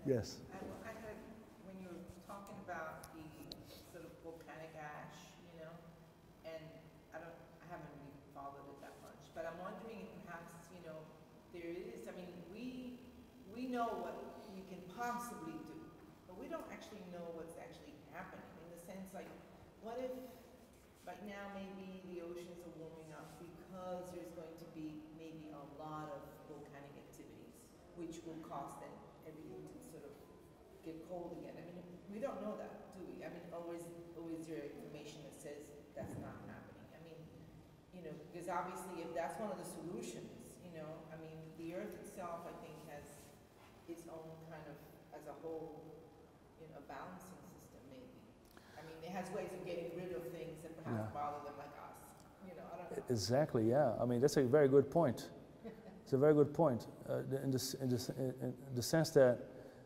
[SPEAKER 2] Yes.
[SPEAKER 3] I, I had, when you were talking about the sort of volcanic ash, you know, and I don't, I haven't really followed it that much, but I'm wondering if perhaps, you know, there is, I mean, we, we know what we can possibly do, but we don't actually know what's actually happening, in the sense like, what if, right now, maybe the oceans are warming up because there's going to be maybe a lot of volcanic activities, which will cause then everything to sort of get cold again. I mean, we don't know that, do we? I mean, always, always there information that says that's not happening. I mean, you know, because obviously if that's one of the solutions, you know, I mean, the earth itself, I think, has its own kind of, as a whole, you know, balancing system maybe. I mean, it has ways of getting rid of things that perhaps
[SPEAKER 2] Yeah.
[SPEAKER 3] like us, you know, I don't know.
[SPEAKER 2] Exactly, yeah. I mean, that's a very good point. It's a very good point uh, in, the, in, the, s- in, in the sense that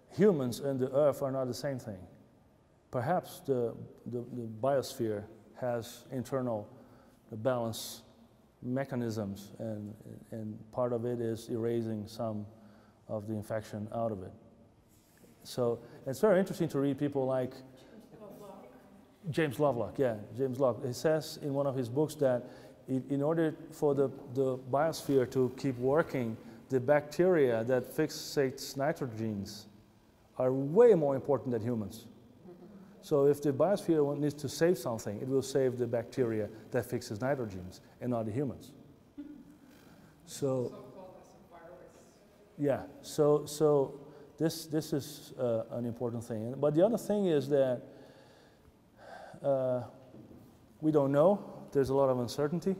[SPEAKER 2] humans and the earth are not the same thing. Perhaps the, the, the biosphere has internal balance mechanisms, and, and part of it is erasing some of the infection out of it. So it's very interesting to read people like James Lovelock, yeah, James Lovelock. He says in one of his books that in, order for the, the biosphere to keep working, the bacteria that fixates nitrogens are way more important than humans. So if the biosphere needs to save something, it will save the bacteria that fixes nitrogens and not the humans. So, yeah, so, so this, this is uh, an important thing. But the other thing is that uh, we don't know. There's a lot of uncertainty.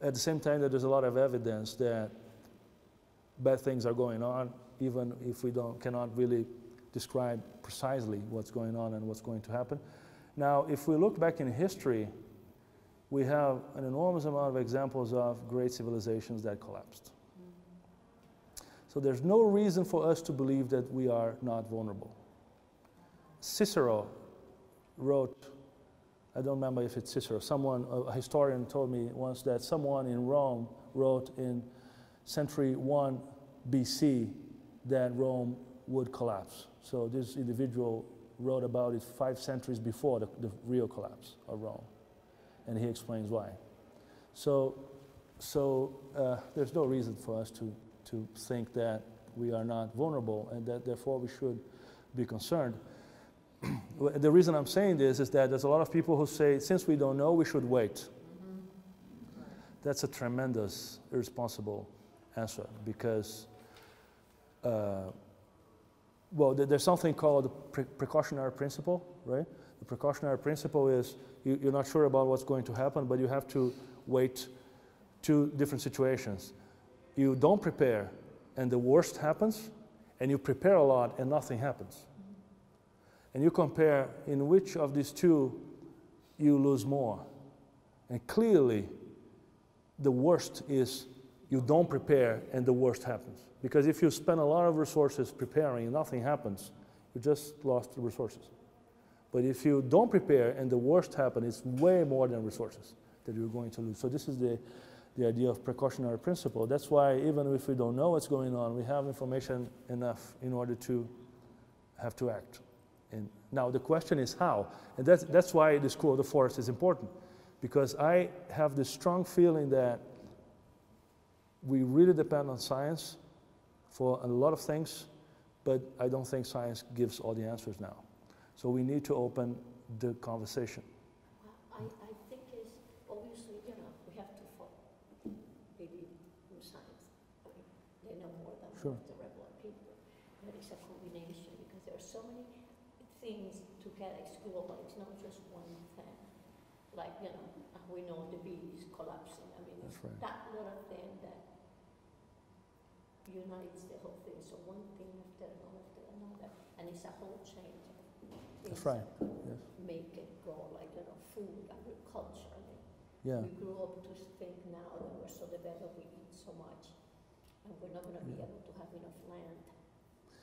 [SPEAKER 2] At the same time, there's a lot of evidence that bad things are going on, even if we don't cannot really describe precisely what's going on and what's going to happen. Now, if we look back in history, we have an enormous amount of examples of great civilizations that collapsed. So there's no reason for us to believe that we are not vulnerable. Cicero wrote, I don't remember if it's Cicero, someone, a historian told me once that someone in Rome wrote in century 1 BC that Rome would collapse. So this individual wrote about it five centuries before the, the real collapse of Rome. And he explains why. So, so uh, there's no reason for us to, to think that we are not vulnerable and that therefore we should be concerned. The reason I'm saying this is that there's a lot of people who say, since we don't know, we should wait. That's a tremendous, irresponsible answer because, uh, well, there's something called the pre- precautionary principle, right? The precautionary principle is you, you're not sure about what's going to happen, but you have to wait two different situations. You don't prepare, and the worst happens, and you prepare a lot, and nothing happens. And you compare in which of these two you lose more. And clearly, the worst is you don't prepare and the worst happens. Because if you spend a lot of resources preparing and nothing happens, you just lost the resources. But if you don't prepare and the worst happens, it's way more than resources that you're going to lose. So this is the, the idea of precautionary principle. That's why even if we don't know what's going on, we have information enough in order to have to act. And now the question is how. And that's, that's why the school of the forest is important. Because I have this strong feeling that we really depend on science for a lot of things, but I don't think science gives all the answers now. So we need to open the conversation.
[SPEAKER 5] I, I think is, obviously, you know, we have to follow maybe in science. They know more than
[SPEAKER 2] Sure.
[SPEAKER 5] the regular people. But it's a combination because there are so many things to get at school, but it's not just one thing. Like, you know, uh, we know the bee is collapsing. I mean,
[SPEAKER 2] That's
[SPEAKER 5] it's
[SPEAKER 2] right.
[SPEAKER 5] that little thing that unites the whole thing. So one thing after another after another, and it's a whole change.
[SPEAKER 2] That's right. Yes.
[SPEAKER 5] make it grow, like, you know, food, agriculture. I mean,
[SPEAKER 2] Yeah.
[SPEAKER 5] We grew up to think now that we're so developed, we eat so much, and we're not gonna be able to have enough land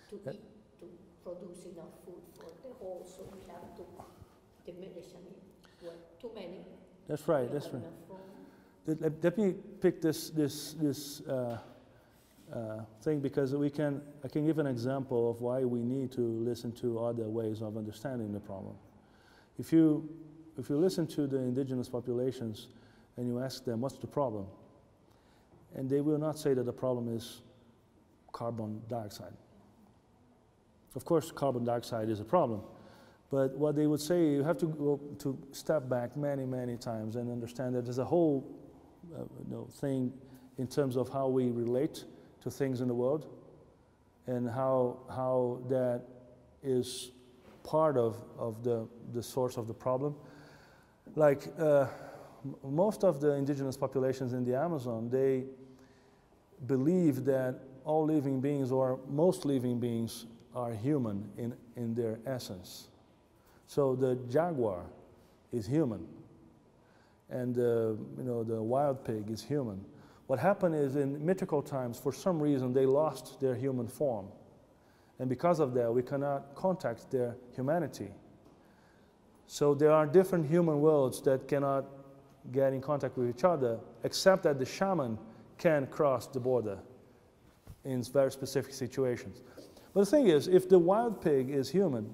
[SPEAKER 5] to
[SPEAKER 2] That-
[SPEAKER 5] eat, to produce enough food for the whole, so we have to diminish, I mean, we're too many.
[SPEAKER 2] That's right. That's right.
[SPEAKER 5] room.
[SPEAKER 2] Let, me pick this, this, this uh, uh, thing because we can, I can give an example of why we need to listen to other ways of understanding the problem. If you, if you listen to the indigenous populations and you ask them, what's the problem? And they will not say that the problem is carbon dioxide. Of course, carbon dioxide is a problem, but what they would say, you have to go to step back many, many times and understand that there's a whole you know, thing in terms of how we relate to things in the world and how, how that is part of, of the, the source of the problem. Like uh, most of the indigenous populations in the Amazon, they believe that all living beings or most living beings are human in, in their essence. So the jaguar is human, and uh, you know the wild pig is human. What happened is in mythical times, for some reason, they lost their human form, and because of that, we cannot contact their humanity. So there are different human worlds that cannot get in contact with each other, except that the shaman can cross the border in very specific situations. But the thing is, if the wild pig is human,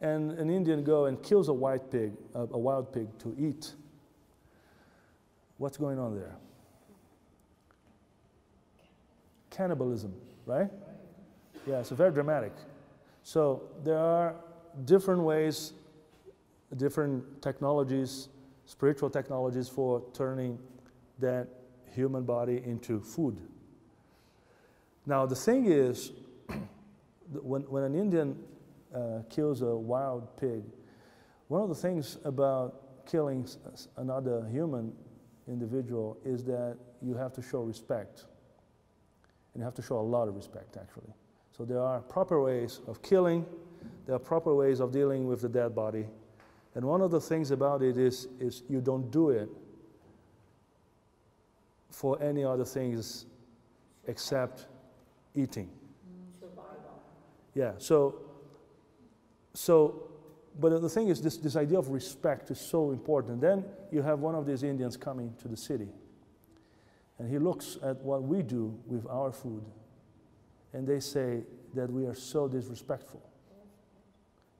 [SPEAKER 2] and an Indian go and kills a white pig, a, a wild pig to eat, what's going on there? Cannibalism, right? Yeah, so very dramatic. So there are different ways, different technologies, spiritual technologies for turning that human body into food. Now, the thing is, when, when an Indian uh, kills a wild pig, one of the things about killing another human individual is that you have to show respect. And you have to show a lot of respect, actually. So there are proper ways of killing, there are proper ways of dealing with the dead body. And one of the things about it is, is you don't do it for any other things except eating.
[SPEAKER 5] Survival.
[SPEAKER 2] Yeah, so, so, but the thing is, this, this idea of respect is so important. Then you have one of these Indians coming to the city, and he looks at what we do with our food, and they say that we are so disrespectful.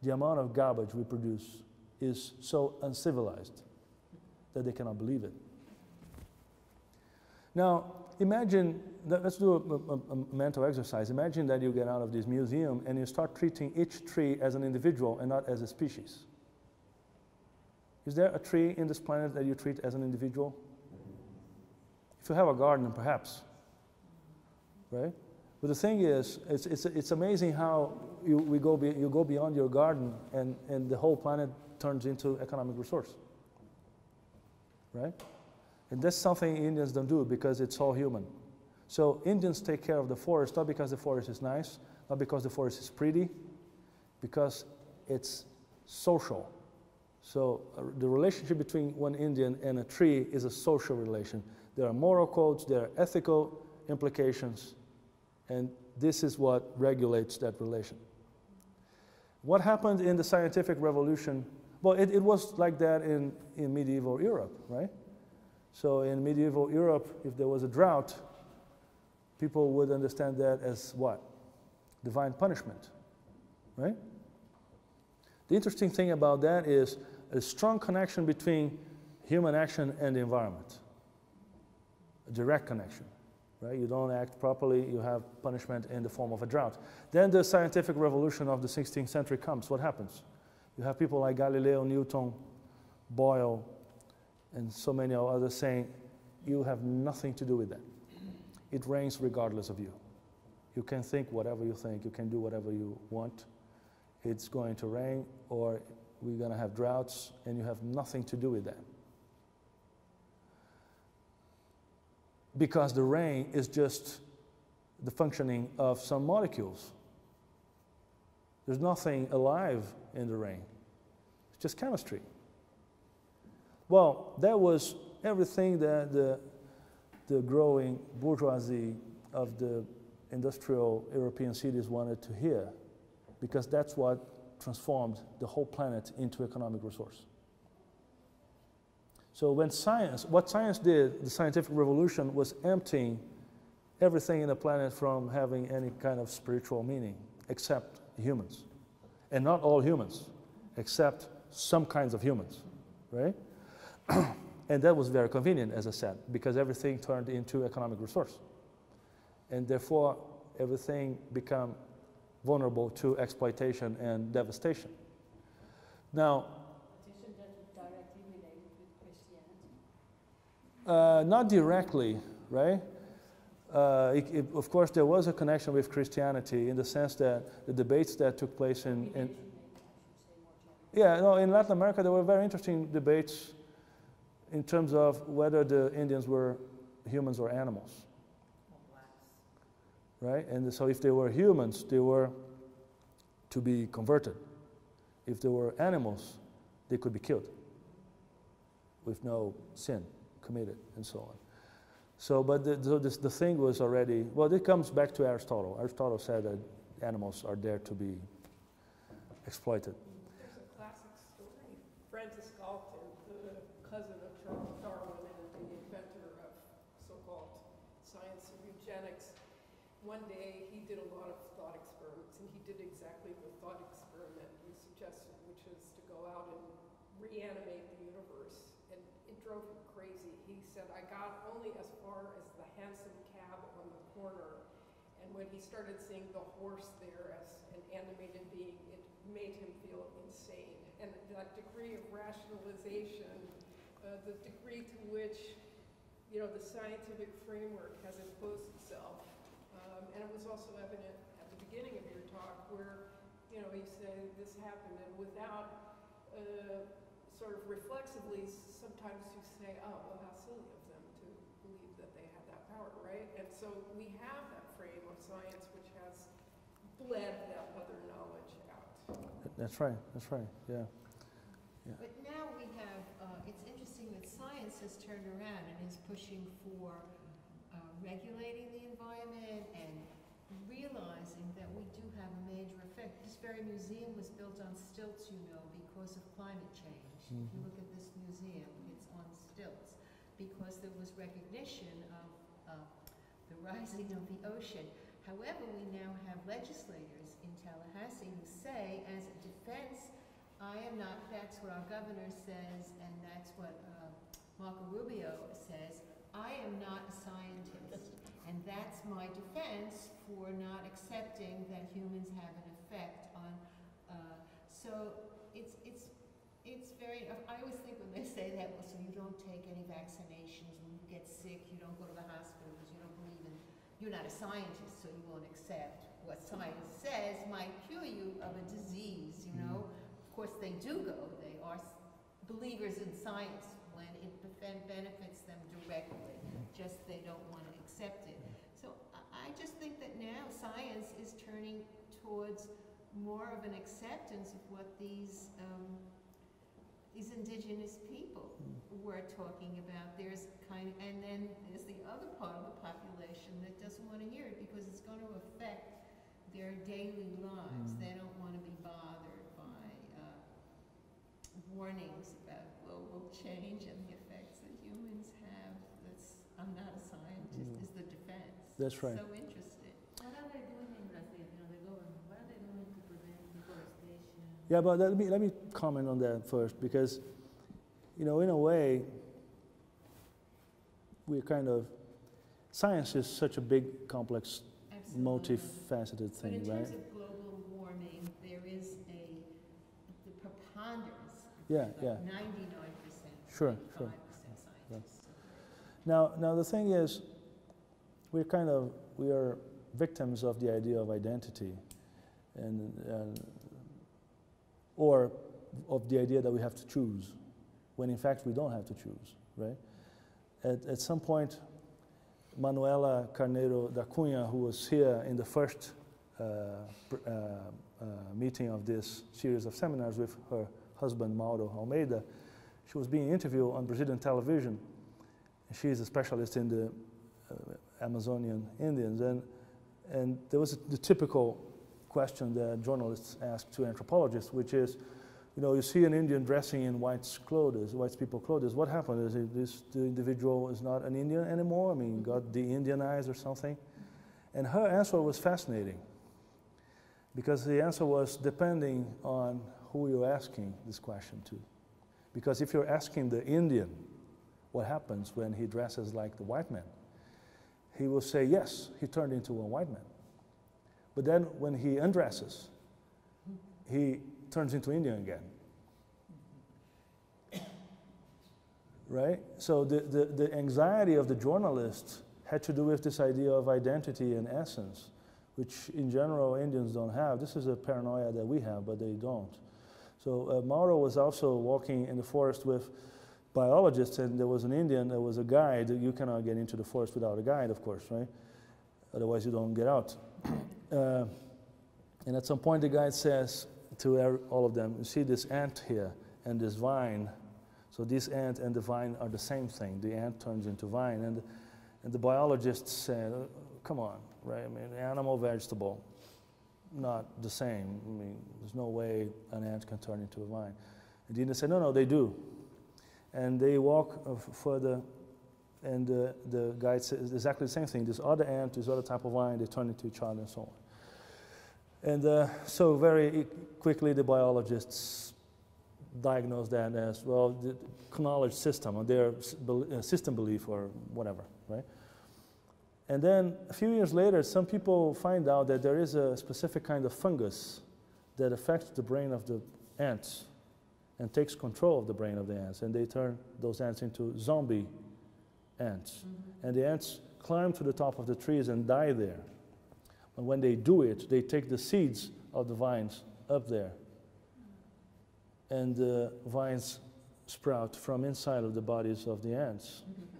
[SPEAKER 2] The amount of garbage we produce is so uncivilized that they cannot believe it. Now, imagine, let's do a, a- a mental exercise. Imagine that you get out of this museum and you start treating each tree as an individual and not as a species. Is there a tree in this planet that you treat as an individual? If you have a garden, perhaps, right? But the thing is, it's, it's, it's amazing how you, we go be, you go beyond your garden and, and the whole planet turns into economic resource, right? And that's something Indians don't do because it's all human. So Indians take care of the forest not because the forest is nice, not because the forest is pretty, because it's social. So uh, the relationship between one Indian and a tree is a social relation. There are moral codes, there are ethical implications, and this is what regulates that relation. What happened in the scientific revolution? Well, it, it was like that in, in medieval Europe, right? So in medieval Europe, if there was a drought, people would understand that as what? Divine punishment, right? The interesting thing about that is a strong connection between human action and the environment. A direct connection, right? You don't act properly, you have punishment in the form of a drought. Then the scientific revolution of the 16th century comes. What happens? You have people like Galileo, Newton, Boyle, and so many others saying, you have nothing to do with that. It rains regardless of you. You can think whatever you think, you can do whatever you want. It's going to rain, or we're going to have droughts, and you have nothing to do with that. Because the rain is just the functioning of some molecules. There's nothing alive in the rain. It's just chemistry. Well, that was everything that the, the growing bourgeoisie of the industrial European cities wanted to hear, because that's what transformed the whole planet into economic resource. So when science, what science did, the scientific revolution was emptying everything in the planet from having any kind of spiritual meaning, except humans. And not all humans, except some kinds of humans, right? and that was very convenient, as I said, because everything turned into economic resource. And therefore, everything became vulnerable to exploitation and devastation. Now,
[SPEAKER 4] isn't directly related with Christianity?
[SPEAKER 2] uh, not directly, right? Uh, it, it- of course, there was a connection with Christianity in the sense that the debates that took place in, in
[SPEAKER 4] Religion, maybe I should say more generally.
[SPEAKER 2] yeah, no, in Latin America, there were very interesting debates in terms of whether the Indians were humans or animals. right? And so if they were humans, they were to be converted. If they were animals, they could be killed with no sin committed and so on. So, but the, so this, the thing was already, well, it comes back to Aristotle. Aristotle said that animals are there to be exploited.
[SPEAKER 6] There's a classic story. Francis Galton, the cousin of Charles Darwin and the inventor of so-called science of eugenics, one day he did a lot of thought experiments, and he did exactly the thought experiment you suggested, which is to go out and reanimate the universe. And it drove him crazy. He said, I got only as far as the hansom cab on the corner. And when he started seeing the horse there as an animated being, it made him feel insane. And that degree of rationalization, uh, the degree to which, you know, the scientific framework has imposed itself. Um, and it was also evident at the beginning of your talk where, you know, you say this happened and without uh, sort of reflexively, sometimes you say, oh, well, how silly of them to believe that they had that power, right? And so we have that frame of science which has bled that other knowledge out.
[SPEAKER 2] That's right, that's right, yeah.
[SPEAKER 7] But now we have, uh, it's interesting that science has turned around and is pushing for uh, regulating the environment and realizing that we do have a major effect. This very museum was built on stilts, you know, because of climate change. If you
[SPEAKER 2] Mhm.
[SPEAKER 7] look at this museum, it's on stilts because there was recognition of uh, the rising of the ocean. However, we now have legislators in Tallahassee who say, as a defense I am not, that's what our governor says, and that's what uh, Marco Rubio says. I am not a scientist, and that's my defense for not accepting that humans have an effect on. Uh, so it's it's it's very. I always think when they say that, well, so you don't take any vaccinations when you get sick, you don't go to the hospital because you don't believe in. You're not a scientist, so you won't accept what science says might cure you of a disease. You know. Of course, they do go. They are believers in science when it benefits them directly, just they don't want to accept it. So I, just think that now science is turning towards more of an acceptance of what these, um, these indigenous people were talking about. There's kind of, and then there's the other part of the population that doesn't want to hear it because it's going to affect their daily lives.
[SPEAKER 2] Mm.
[SPEAKER 7] They don't want to be bothered by uh, warnings global change and the effects that humans have. That's, I'm not a scientist,
[SPEAKER 2] Mm.
[SPEAKER 7] is the defense.
[SPEAKER 2] That's right.
[SPEAKER 7] So interesting.
[SPEAKER 8] What are they doing in Brazil, you know, the government, what are they doing to prevent deforestation?
[SPEAKER 2] Yeah, but let me, let me comment on that first because, you know, in a way, we're kind of, science is such a big, complex,
[SPEAKER 7] Absolutely.
[SPEAKER 2] multifaceted
[SPEAKER 7] But
[SPEAKER 2] thing,
[SPEAKER 7] in
[SPEAKER 2] right?
[SPEAKER 7] terms of global warming, there is a, the preponderance,
[SPEAKER 2] Yeah, yeah.
[SPEAKER 7] like ninety-nine percent,
[SPEAKER 2] Sure, sure.
[SPEAKER 7] scientists.
[SPEAKER 2] Now, now the thing is, we're kind of, we are victims of the idea of identity and, and or of the idea that we have to choose, when in fact we don't have to choose, right? At, at some point, Manuela Carneiro da Cunha, who was here in the first uh, uh, uh, meeting of this series of seminars with her husband, Mauro Almeida, she was being interviewed on Brazilian television. She is a specialist in the uh, Amazonian Indians. And, and there was the typical question that journalists ask to anthropologists, which is, you know, you see an Indian dressing in white clothes, white people clothes. What happened? Is it this the individual is not an Indian anymore? I mean, got de-Indianized or something? And her answer was fascinating, because the answer was depending on who you're asking this question to. Because if you're asking the Indian, what happens when he dresses like the white man? He will say, yes, he turned into a white man. But then when he undresses, he turns into Indian again. Right? So the, the, the anxiety of the journalist had to do with this idea of identity and essence, which in general Indians don't have. This is a paranoia that we have, but they don't. So uh, Mauro was also walking in the forest with biologists, and there was an Indian, there was a guide. You cannot get into the forest without a guide, of course, right? Otherwise, you don't get out. uh, and at some point, the guide says to er- all of them, You see this ant here and this vine. So, this ant and the vine are the same thing. The ant turns into vine. And, and the biologists said, "Uh, Come on, right? I mean, animal, vegetable, not the same. I mean, there's no way an ant can turn into a vine. And the Indian said, No, no, they do. And they walk uh, further, and uh, the guide says exactly the same thing. This other ant, this other type of vine, they turn into each other and so on. And uh, so, very quickly, the biologists diagnosed that as well, the knowledge system, or their uh, system belief, or whatever, right? And then a few years later, some people find out that there is a specific kind of fungus that affects the brain of the ants and takes control of the brain of the ants. And they turn those ants into zombie ants. Mm-hmm. And the ants climb to the top of the trees and die there. But when they do it, they take the seeds of the vines up there. And the vines sprout from inside of the bodies of the ants. Mm-hmm.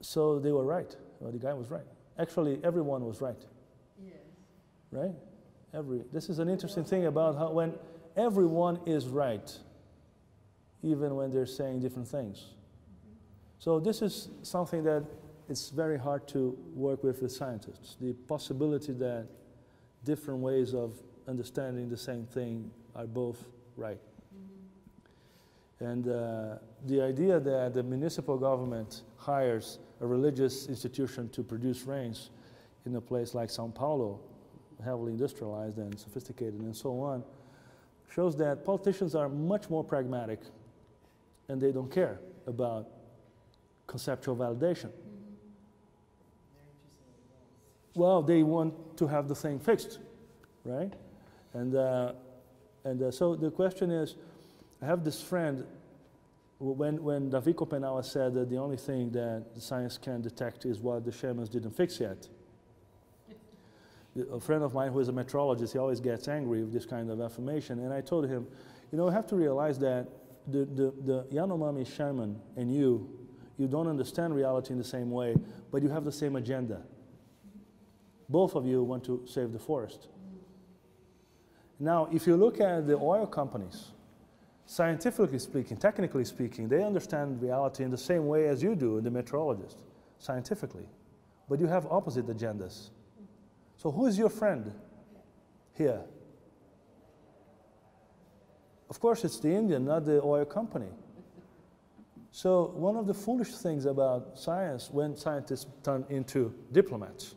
[SPEAKER 2] So they were right. Well, the guy was right. Actually, everyone was right,
[SPEAKER 8] Yes.
[SPEAKER 2] right? Every, this is an interesting thing about how when everyone is right, even when they're saying different things. Mm-hmm. So this is something that it's very hard to work with with scientists. The possibility that different ways of understanding the same thing are both right. And uh, the idea that the municipal government hires a religious institution to produce rains in a place like Sao Paulo, heavily industrialized and sophisticated and so on, shows that politicians are much more pragmatic and they don't care about conceptual validation. Well, they want to have the thing fixed, right? And, uh, and uh, so the question is I have this friend, when, when David Kopenawa said that the only thing that science can detect is what the shamans didn't fix yet. A friend of mine who is a meteorologist, he always gets angry with this kind of affirmation. And I told him, you know, we have to realize that the, the, the Yanomami shaman and you, you don't understand reality in the same way, but you have the same agenda. Both of you want to save the forest. Now, if you look at the oil companies, scientifically speaking, technically speaking, they understand reality in the same way as you do, the meteorologist, scientifically. But you have opposite agendas. So, who is your friend here? Of course, it's the Indian, not the oil company. So, one of the foolish things about science when scientists turn into diplomats,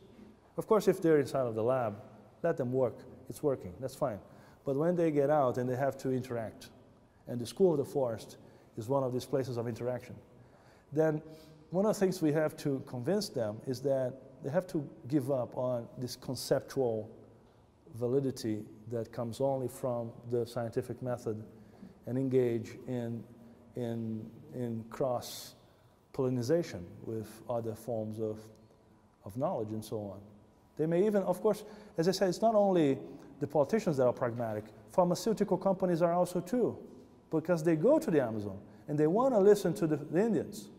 [SPEAKER 2] of course, if they're inside of the lab, let them work. It's working, that's fine. But when they get out and they have to interact, and the School of the Forest is one of these places of interaction, then one of the things we have to convince them is that they have to give up on this conceptual validity that comes only from the scientific method and engage in, in, in cross pollination with other forms of, of knowledge and so on. They may even, of course, as I said, it's not only the politicians that are pragmatic, pharmaceutical companies are also too, because they go to the Amazon and they want to listen to the, the Indians.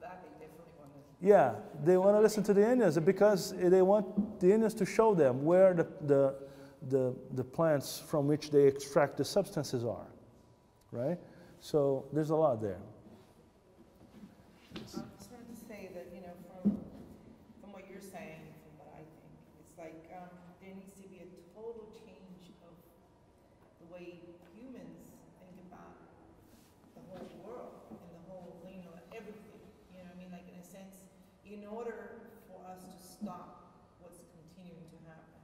[SPEAKER 3] That, they definitely want to.
[SPEAKER 2] Yeah, they want to listen to the Indians because they want the Indians to show them where the, the, the, the plants from which they extract the substances are, right? So there's a lot there.
[SPEAKER 3] I just wanted to say that, you know, from, from what you're saying, from what I think, it's like, um, there needs to be a total change of the way humans think about the whole world and the whole, you know, everything. You know what I mean? Like, in a sense, in order for us to stop what's continuing to happen,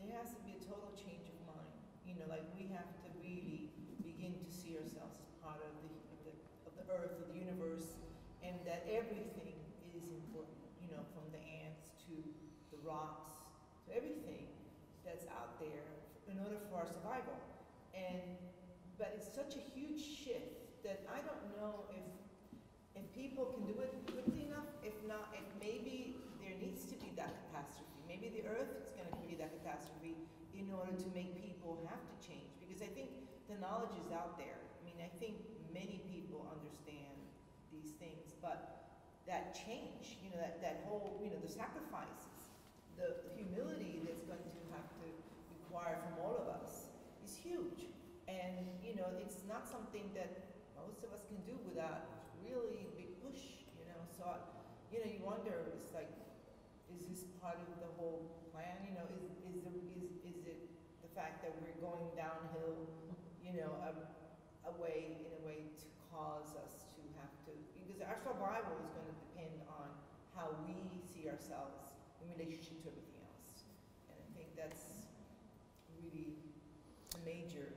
[SPEAKER 3] there has to be a total change of mind. You know, like, we have to really begin to see ourselves as part of the, of the, of the earth, of the universe, and that everything is important, you know, from the ants to the rocks, to everything that's out there in order for our survival. And, but it's such a huge shift that I don't know if, if people can do it quickly enough, if not, if maybe there needs to be that catastrophe. Maybe the earth is gonna create that catastrophe in order to make people have to change, because I think the knowledge is out there. I mean, I think many people understand these things, but that change, you know, that, that whole, you know, the sacrifices, the humility that's going to have to require from all of us is huge. And, you know, it's not something that most of us can do without really big push, you know, so, you know, you wonder, it's like, is this part of the whole plan, you know, is, is the, is, is it the fact that we're going downhill, you know, a, a way, in a way to cause us to have to, because our survival is gonna depend on how we see ourselves in relationship to everything else. And I think that's really a major,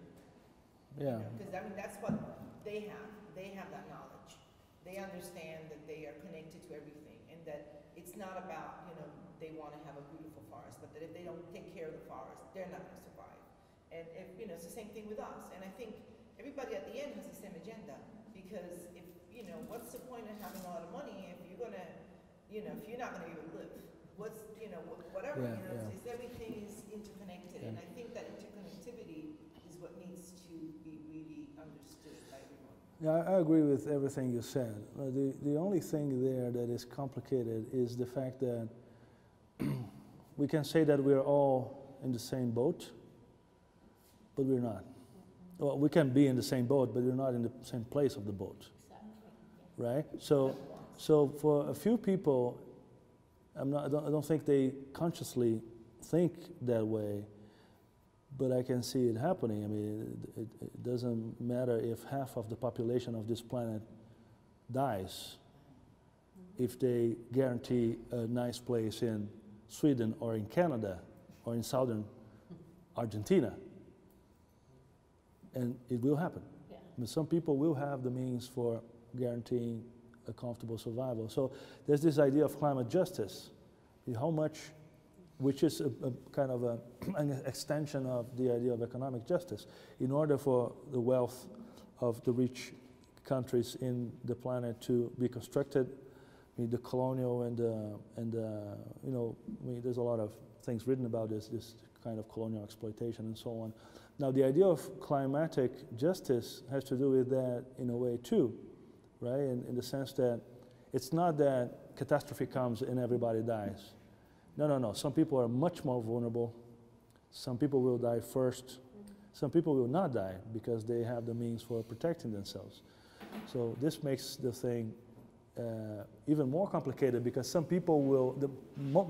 [SPEAKER 2] Yeah.
[SPEAKER 3] because I mean, that's what they have, they have that knowledge. They understand that they are connected to everything, and that it's not about, you know, they wanna have a beautiful forest, but that if they don't take care of the forest, they're not gonna survive. And if, you know, it's the same thing with us, and I think everybody at the end has the same agenda, because if, you know, what's the point of having a lot of money if you're gonna, you know, if you're not gonna be able to live? What's, you know, wh- whatever, you know,
[SPEAKER 2] yeah.
[SPEAKER 3] everything is interconnected, and I think that interconnectivity is what needs to be really understood by everyone.
[SPEAKER 2] Yeah, I agree with everything you said. Uh, The, the only thing there that is complicated is the fact that we can say that we're all in the same boat, but we're not. Well, we can be in the same boat, but we're not in the same place of the boat, right? So, so for a few people, I'm not, I, don't, I don't think they consciously think that way, but I can see it happening. I mean, it, it, it doesn't matter if half of the population of this planet dies, if they guarantee a nice place in Sweden or in Canada or in southern Argentina. And it will happen.
[SPEAKER 5] Yeah.
[SPEAKER 2] I mean, some people will have the means for guaranteeing a comfortable survival. So there's this idea of climate justice. How much, which is a, a kind of a, an extension of the idea of economic justice. In order for the wealth of the rich countries in the planet to be constructed, I mean, the colonial and, uh, and uh, you know, I mean, there's a lot of things written about this, this kind of colonial exploitation and so on. Now, the idea of climatic justice has to do with that in a way too, right? In, in the sense that it's not that catastrophe comes and everybody dies. No, no, no. Some people are much more vulnerable. Some people will die first. Some people will not die because they have the means for protecting themselves. So this makes the thing uh, even more complicated because some people will, the,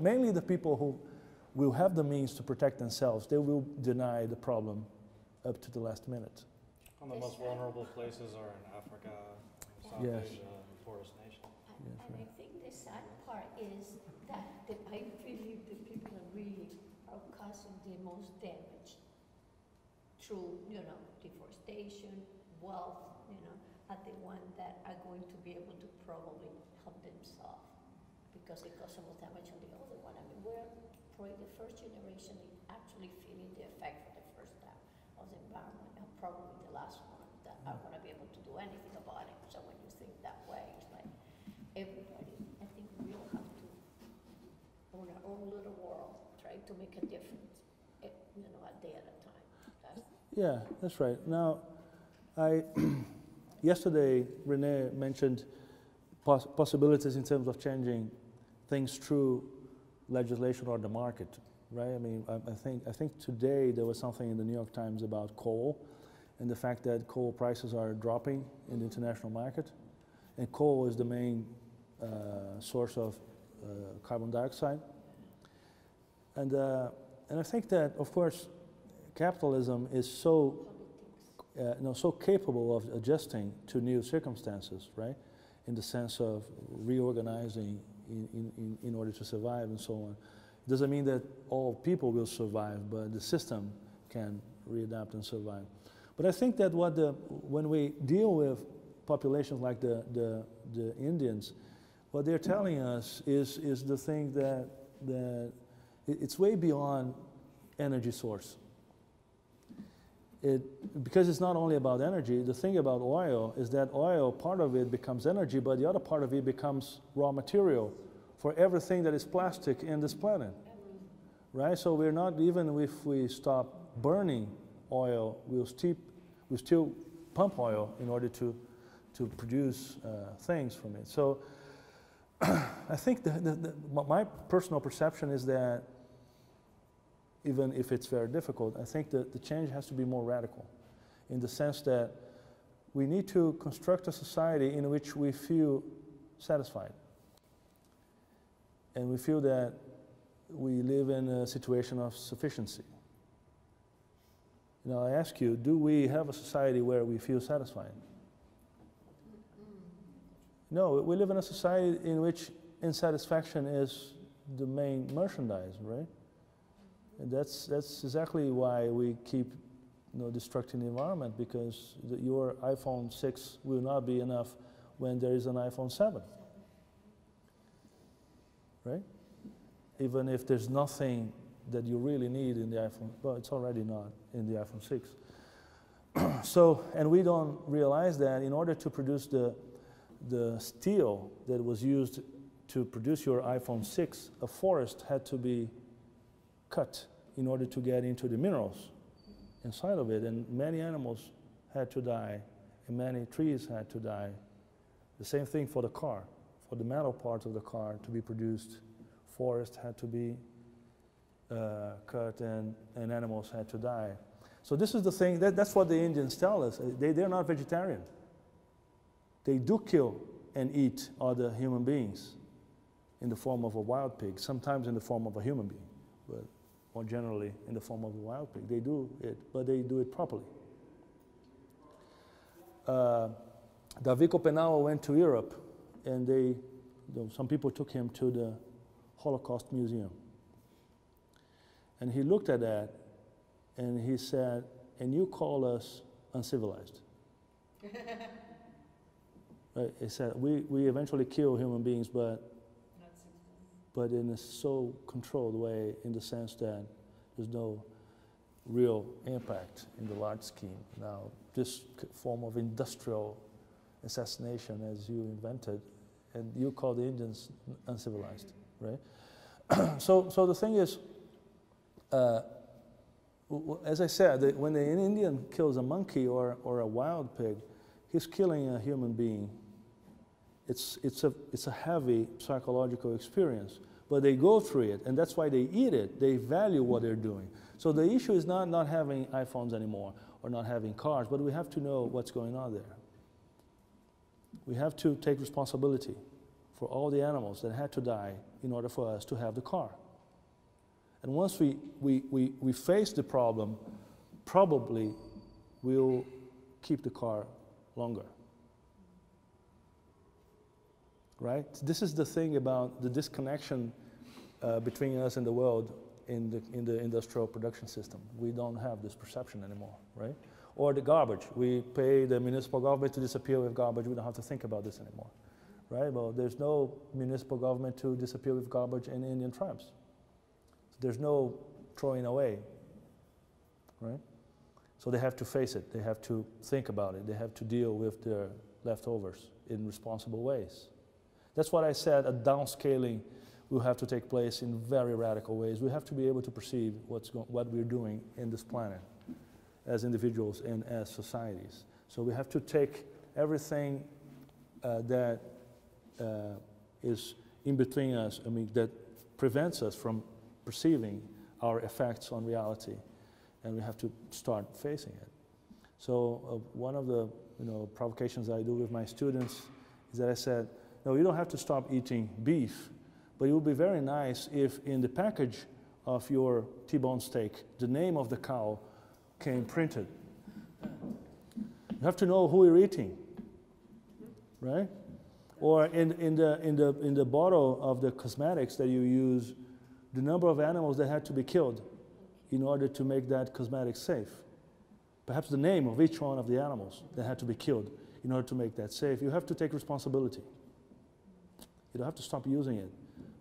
[SPEAKER 2] mainly the people who will have the means to protect themselves, they will deny the problem up to the last minute.
[SPEAKER 1] And the most vulnerable places are in Africa, South
[SPEAKER 2] Yes.
[SPEAKER 1] Asia, and poorest nations.
[SPEAKER 5] And,
[SPEAKER 2] Yes,
[SPEAKER 5] and I think the sad part is that the, I believe the people that really are causing the most damage through, you know, deforestation, wealth, you know, are the ones that are going to be able to probably help themselves because it causes so much damage on the other one. I mean, we're probably the first generation actually feeling the effect for the first time of the environment, and probably the last one that are gonna be able to do anything about it. So when you think that way, it's like everybody, I think we all have to, on our own little world, try to make a difference, eh, you know, a day at a time. That's
[SPEAKER 2] Yeah, that's right. Now, I yesterday Renee mentioned poss- possibilities in terms of changing things through legislation or the market, right? I mean, I, I think I think today there was something in the New York Times about coal, and the fact that coal prices are dropping in the international market, and coal is the main uh, source of uh, carbon dioxide, and uh, and I think that of course, capitalism is so uh, know, so capable of adjusting to new circumstances, right? In the sense of reorganizing in, in, in, in order to survive and so on. Doesn't mean that all people will survive, but the system can readapt and survive. But I think that what the, when we deal with populations like the, the, the Indians, what they're telling us is, is the thing that, that it's way beyond energy source it, because it's not only about energy, the thing about oil is that oil, part of it becomes energy, but the other part of it becomes raw material for everything that is plastic in this planet. Right? So we're not, even if we stop burning oil, we'll, steep, we'll still pump oil in order to, to produce uh, things from it. So I think the, the, the, my personal perception is that even if it's very difficult. I think that the change has to be more radical in the sense that we need to construct a society in which we feel satisfied. And we feel that we live in a situation of sufficiency. Now, I ask you, do we have a society where we feel satisfied? No, we live in a society in which insatisfaction is the main merchandise, right? And that's, that's exactly why we keep you know, destructing the environment because the, your iPhone 6 will not be enough when there is an iPhone 7. Right? Even if there's nothing that you really need in the iPhone, well, it's already not in the iPhone 6. so, and we don't realize that in order to produce the, the steel that was used to produce your iPhone 6, a forest had to be cut in order to get into the minerals inside of it. And many animals had to die, and many trees had to die. The same thing for the car. For the metal parts of the car to be produced, forests had to be uh, cut and, and animals had to die. So this is the thing, that, that's what the Indians tell us. They, they're not vegetarian. They do kill and eat other human beings in the form of a wild pig, sometimes in the form of a human being, but more generally in the form of a wild pig. They do it, but they do it properly. Uh, David Kopenawa went to Europe, and they, you know, some people took him to the Holocaust Museum. And he looked at that, and he said, and you call us uncivilized. Right, He said, we, we eventually kill human beings, but but in a so controlled way in the sense that there's no real impact in the large scheme. Now, this form of industrial assassination, as you invented, and you call the Indians uncivilized, right? so, so the thing is, uh, as I said, when an Indian kills a monkey or, or a wild pig, he's killing a human being it's, it's, a, it's a heavy psychological experience. But they go through it, and that's why they eat it. They value what they're doing. So the issue is not not having iPhones anymore or not having cars, but we have to know what's going on there. We have to take responsibility for all the animals that had to die in order for us to have the car. And once we, we, we, we face the problem, probably we'll keep the car longer right? This is the thing about the disconnection uh, between us and the world in the, in the industrial production system. We don't have this perception anymore, right? Or the garbage. We pay the municipal government to disappear with garbage. We don't have to think about this anymore, right? Well, there's no municipal government to disappear with garbage in Indian tribes. There's no throwing away, right? So they have to face it. They have to think about it. They have to deal with their leftovers in responsible ways. That's what I said, a downscaling will have to take place in very radical ways. We have to be able to perceive what's what we're doing in this planet as individuals and as societies. So we have to take everything uh, that uh, is in between us, I mean, that prevents us from perceiving our effects on reality, and we have to start facing it. So uh, one of the you know, provocations I do with my students is that I said, no, you don't have to stop eating beef, but it would be very nice if in the package of your T-bone steak, the name of the cow came printed. You have to know who you're eating, right? Or in, in, the, in, the, in the bottle of the cosmetics that you use, the number of animals that had to be killed in order to make that cosmetic safe. Perhaps the name of each one of the animals that had to be killed in order to make that safe. You have to take responsibility. You don't have to stop using it.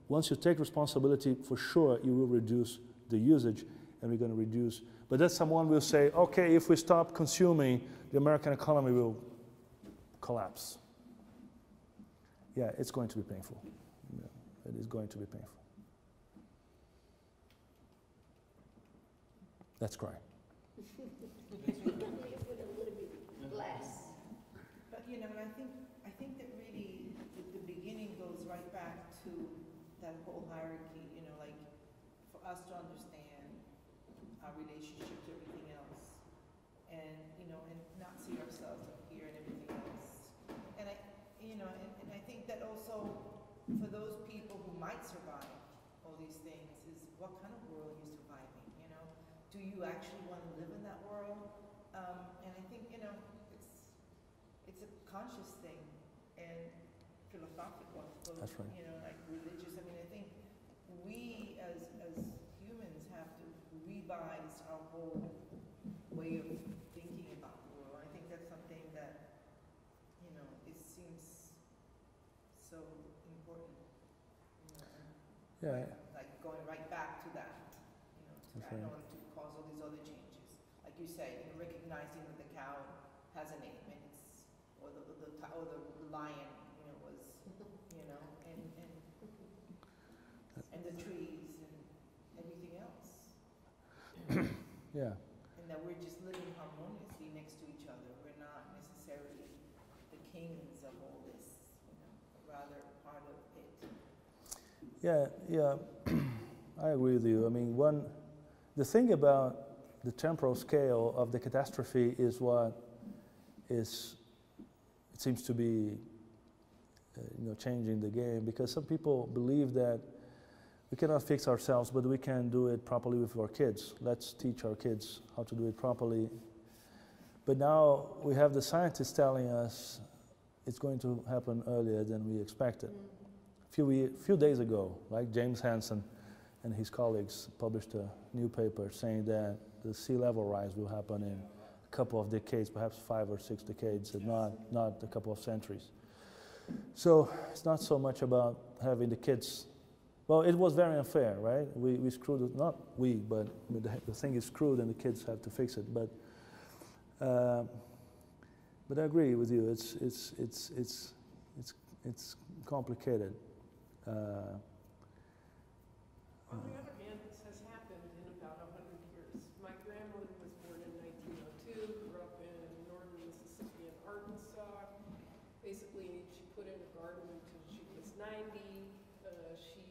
[SPEAKER 2] Once you take responsibility, for sure you will reduce the usage and we're going to reduce. But then someone will say, okay, if we stop consuming, the American economy will collapse. Yeah, it's going to be painful. Yeah, it is going to be painful. That's crying.
[SPEAKER 5] We can live with a little bit less.
[SPEAKER 3] But, you know, and I think, I think that really, the, the beginning goes right back to that whole hierarchy, you know, like, for us to understand our relationship to everything else, and, you know, and not see ourselves up here and everything else. And I, you know, and, and I think that also, for those people who might survive all these things, is what kind of world are you surviving, you know? Do you actually want to live in that world? Um, and I think, you know, it's, it's a conscious thing and philosophical, suppose,
[SPEAKER 2] That's right.
[SPEAKER 3] you know, like religious. I mean, I think we as, as humans have to revise our whole way of thinking about the world. I think that's something that, you know, it seems so important. You know,
[SPEAKER 2] Yeah,
[SPEAKER 3] like, going right back to that, you know, to that
[SPEAKER 2] right.
[SPEAKER 3] order to cause all these other changes. Like you say, you know, recognizing that the cow has a name and it's, or the, the, ti- or the lion, you know, was, you know, and, and, and the trees and everything else.
[SPEAKER 2] yeah.
[SPEAKER 3] And that we're just living harmoniously next to each other. We're not necessarily the kings of all this, you know, but rather part of it.
[SPEAKER 2] Yeah, yeah, I agree with you. I mean, one, the thing about the temporal scale of the catastrophe is what is, it seems to be, uh, you know, changing the game because some people believe that we cannot fix ourselves, but we can do it properly with our kids. Let's teach our kids how to do it properly. But now we have the scientists telling us it's going to happen earlier than we expected few, few days ago, like James Hansen and his colleagues published a new paper saying that the sea level rise will happen in a couple of decades, perhaps five or six decades, and not, not a couple of centuries. So it's not so much about having the kids. Well, it was very unfair, right? We, we screwed it, not we, but I mean, the, the thing is screwed and the kids have to fix it. But, uh, but I agree with you. It's, it's, it's, it's, it's, it's complicated. Uh,
[SPEAKER 6] On the other hand, this has happened in about a hundred years. My grandmother was born in nineteen oh two, grew up in northern Mississippi and Arkansas. Basically, she put in a garden until she was ninety. Uh, she,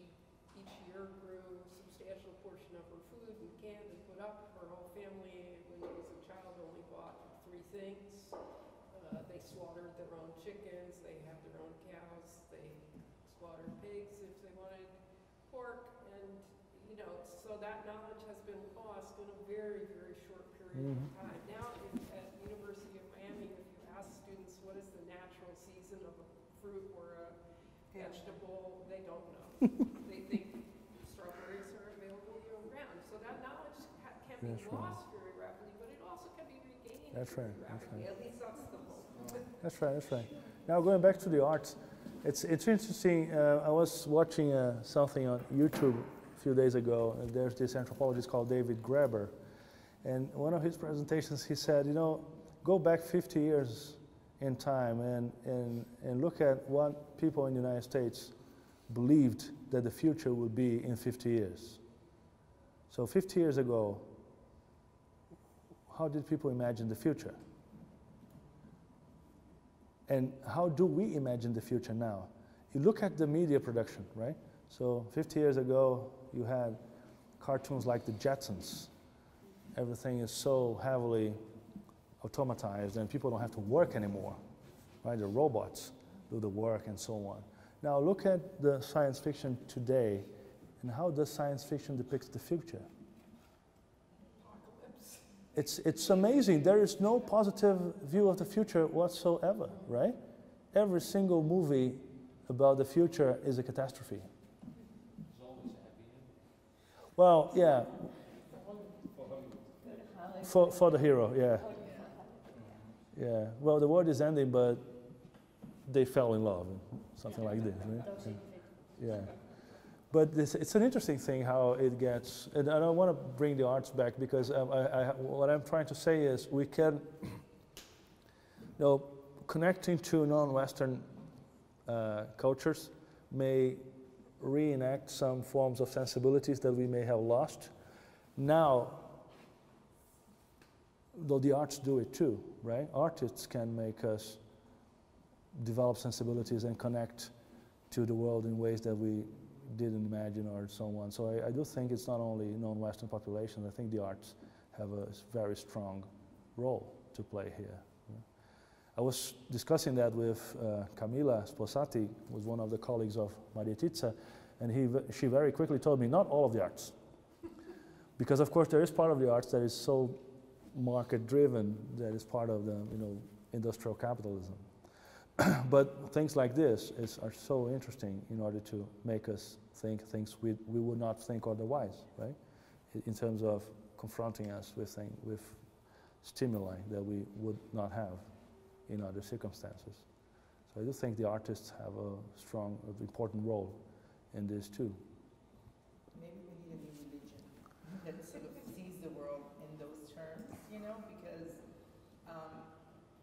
[SPEAKER 6] each year grew a substantial portion of her food and canned and put up. Her whole family, when she was a child, only bought three things. Uh, they slaughtered their own chickens, they had their own cows, they slaughtered pigs if they wanted pork, and, you know, so that knowledge has been lost in a very, very short period of
[SPEAKER 2] Mhm.
[SPEAKER 6] time. Now, if, at University of Miami, if you ask students what is the natural season of a fruit or a vegetable, they don't know. They think strawberries are available year-round, so that knowledge ha- can be
[SPEAKER 2] That's right.
[SPEAKER 6] lost very rapidly, but it also can be regained
[SPEAKER 2] That's
[SPEAKER 6] very
[SPEAKER 2] right, that's
[SPEAKER 6] rapidly. At least that's the hope.
[SPEAKER 2] That's right, that's right. Now, going back to the arts, it's, it's interesting. Uh, I was watching uh, something on YouTube a few days ago, and there's this anthropologist called David Graeber. And one of his presentations, he said, you know, go back 50 years in time and, and, and look at what people in the United States believed that the future would be in 50 years. So 50 years ago, how did people imagine the future? And how do we imagine the future now? you look at the media production, right? So 50 years ago, you had cartoons like the Jetsons. Everything is so heavily automatized, and people don't have to work anymore, right? The robots do the work and so on. Now look at the science fiction today, and how does science fiction depict the future? It's, it's amazing. There is no positive view of the future whatsoever, right? Every single movie about the future is a catastrophe. Well, yeah. For, for the hero, yeah. Yeah. Well, the world is ending, but they fell in love, something like this. Right? Yeah. But this, it's an interesting thing how it gets, and I don't want to bring the arts back because um, I, I, what I'm trying to say is we can, you know, connecting to non-Western uh, cultures may reenact some forms of sensibilities that we may have lost. Now, though the arts do it too, right? Artists can make us develop sensibilities and connect to the world in ways that we didn't imagine or so on. So I, I do think it's not only non-Western populations, I think the arts have a very strong role to play here. I was discussing that with uh, Camila Sposati, who was one of the colleagues of Marjetica, and he, she very quickly told me, not all of the arts. because of course there is part of the arts that is so market driven that is part of the you know, industrial capitalism. but things like this is, are so interesting in order to make us think things we, we would not think otherwise, right? In terms of confronting us with, thing, with stimuli that we would not have in other circumstances. So I do think the artists have a strong, important role in this too.
[SPEAKER 3] Maybe we need a new religion that sort of sees the world in those terms, you know, because, um,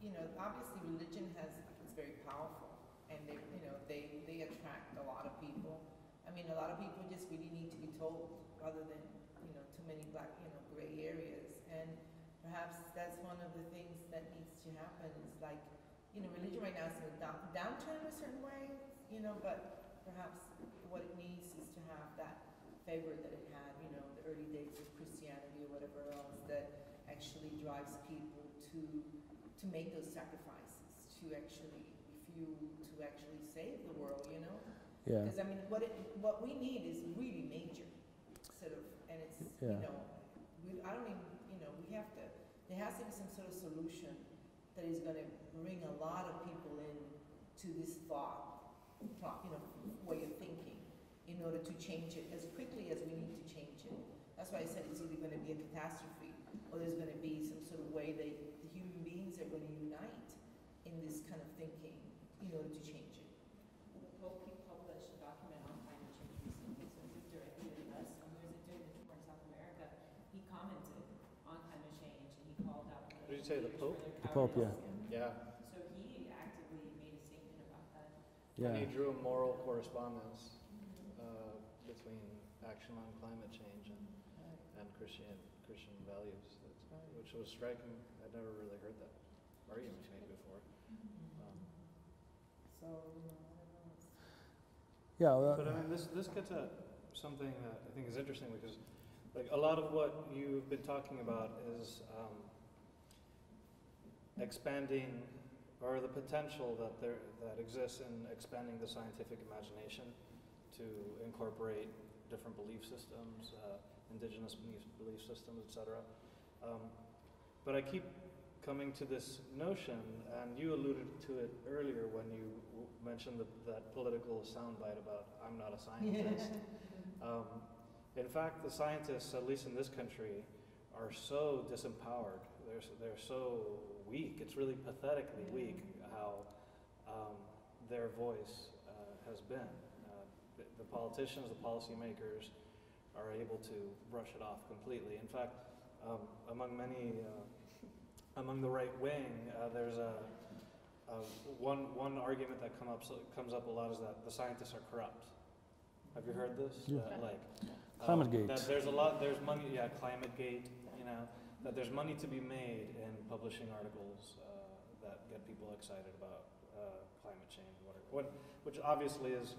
[SPEAKER 3] you know, obviously religion has is very powerful, and they, you know, they they attract a lot of people. I mean, a lot of people just really need to be told, rather than you know too many black, you know, gray areas. And perhaps that's one of the things that needs to happen. Is like, you know, religion right now is in a down, downturn in a certain way, you know, but perhaps what it needs is to have that favor that it had, you know, the early days of Christianity or whatever else that actually drives people to to make those sacrifices, to actually refuse, to actually save the world, you know?
[SPEAKER 2] Yeah.
[SPEAKER 3] Because I mean, what it, what we need is really major, sort of, and it's, you know, we, I don't even, you know, we have to, there has to be some sort of solution that is gonna bring a lot of people in to this thought, thought, you know, way of thinking, in order to change it as quickly as we need to change it. That's why I said it's either gonna be a catastrophe, or there's gonna be some sort of way that the human beings are gonna unite in this kind of thinking in order to change it.
[SPEAKER 9] Pope published a document on climate change recently, so it was directly addressed, and there's a during the tour in South America, he commented on climate change, and he called out.
[SPEAKER 1] Did you say the Pope?
[SPEAKER 2] Yeah.
[SPEAKER 1] Yeah.
[SPEAKER 9] So he actively made a statement about that.
[SPEAKER 2] Yeah.
[SPEAKER 1] And he drew a moral correspondence uh, between action on climate change and, and Christian, Christian values, that's, which was striking. I'd never really heard that argument made before. Um,
[SPEAKER 3] So, you know, I don't know. it's-
[SPEAKER 2] Yeah, well,
[SPEAKER 1] But I mean, this, this gets at something that I think is interesting because, like, a lot of what you've been talking about is um, expanding, or the potential that there that exists in expanding the scientific imagination to incorporate different belief systems, uh, indigenous belief, belief systems, etc. Um, but I keep coming to this notion, and you alluded to it earlier when you w- mentioned the, that political soundbite about "I'm not a scientist." um, in fact, the scientists, at least in this country, are so disempowered. They're they're so weak. It's really pathetically weak how um, their voice uh, has been. Uh, the, the politicians, the policymakers, are able to brush it off completely. In fact, um, among many, uh, among the right wing, uh, there's a, a one one argument that come up comes up a lot is that the scientists are corrupt. Have you heard this?
[SPEAKER 2] Yeah.
[SPEAKER 1] Like
[SPEAKER 2] Climate
[SPEAKER 1] um,
[SPEAKER 2] Gate.
[SPEAKER 1] There's a lot. There's money. Yeah, climate gate. You know that there's money to be made in publishing articles uh, that get people excited about uh, climate change. Whatever. What which obviously is,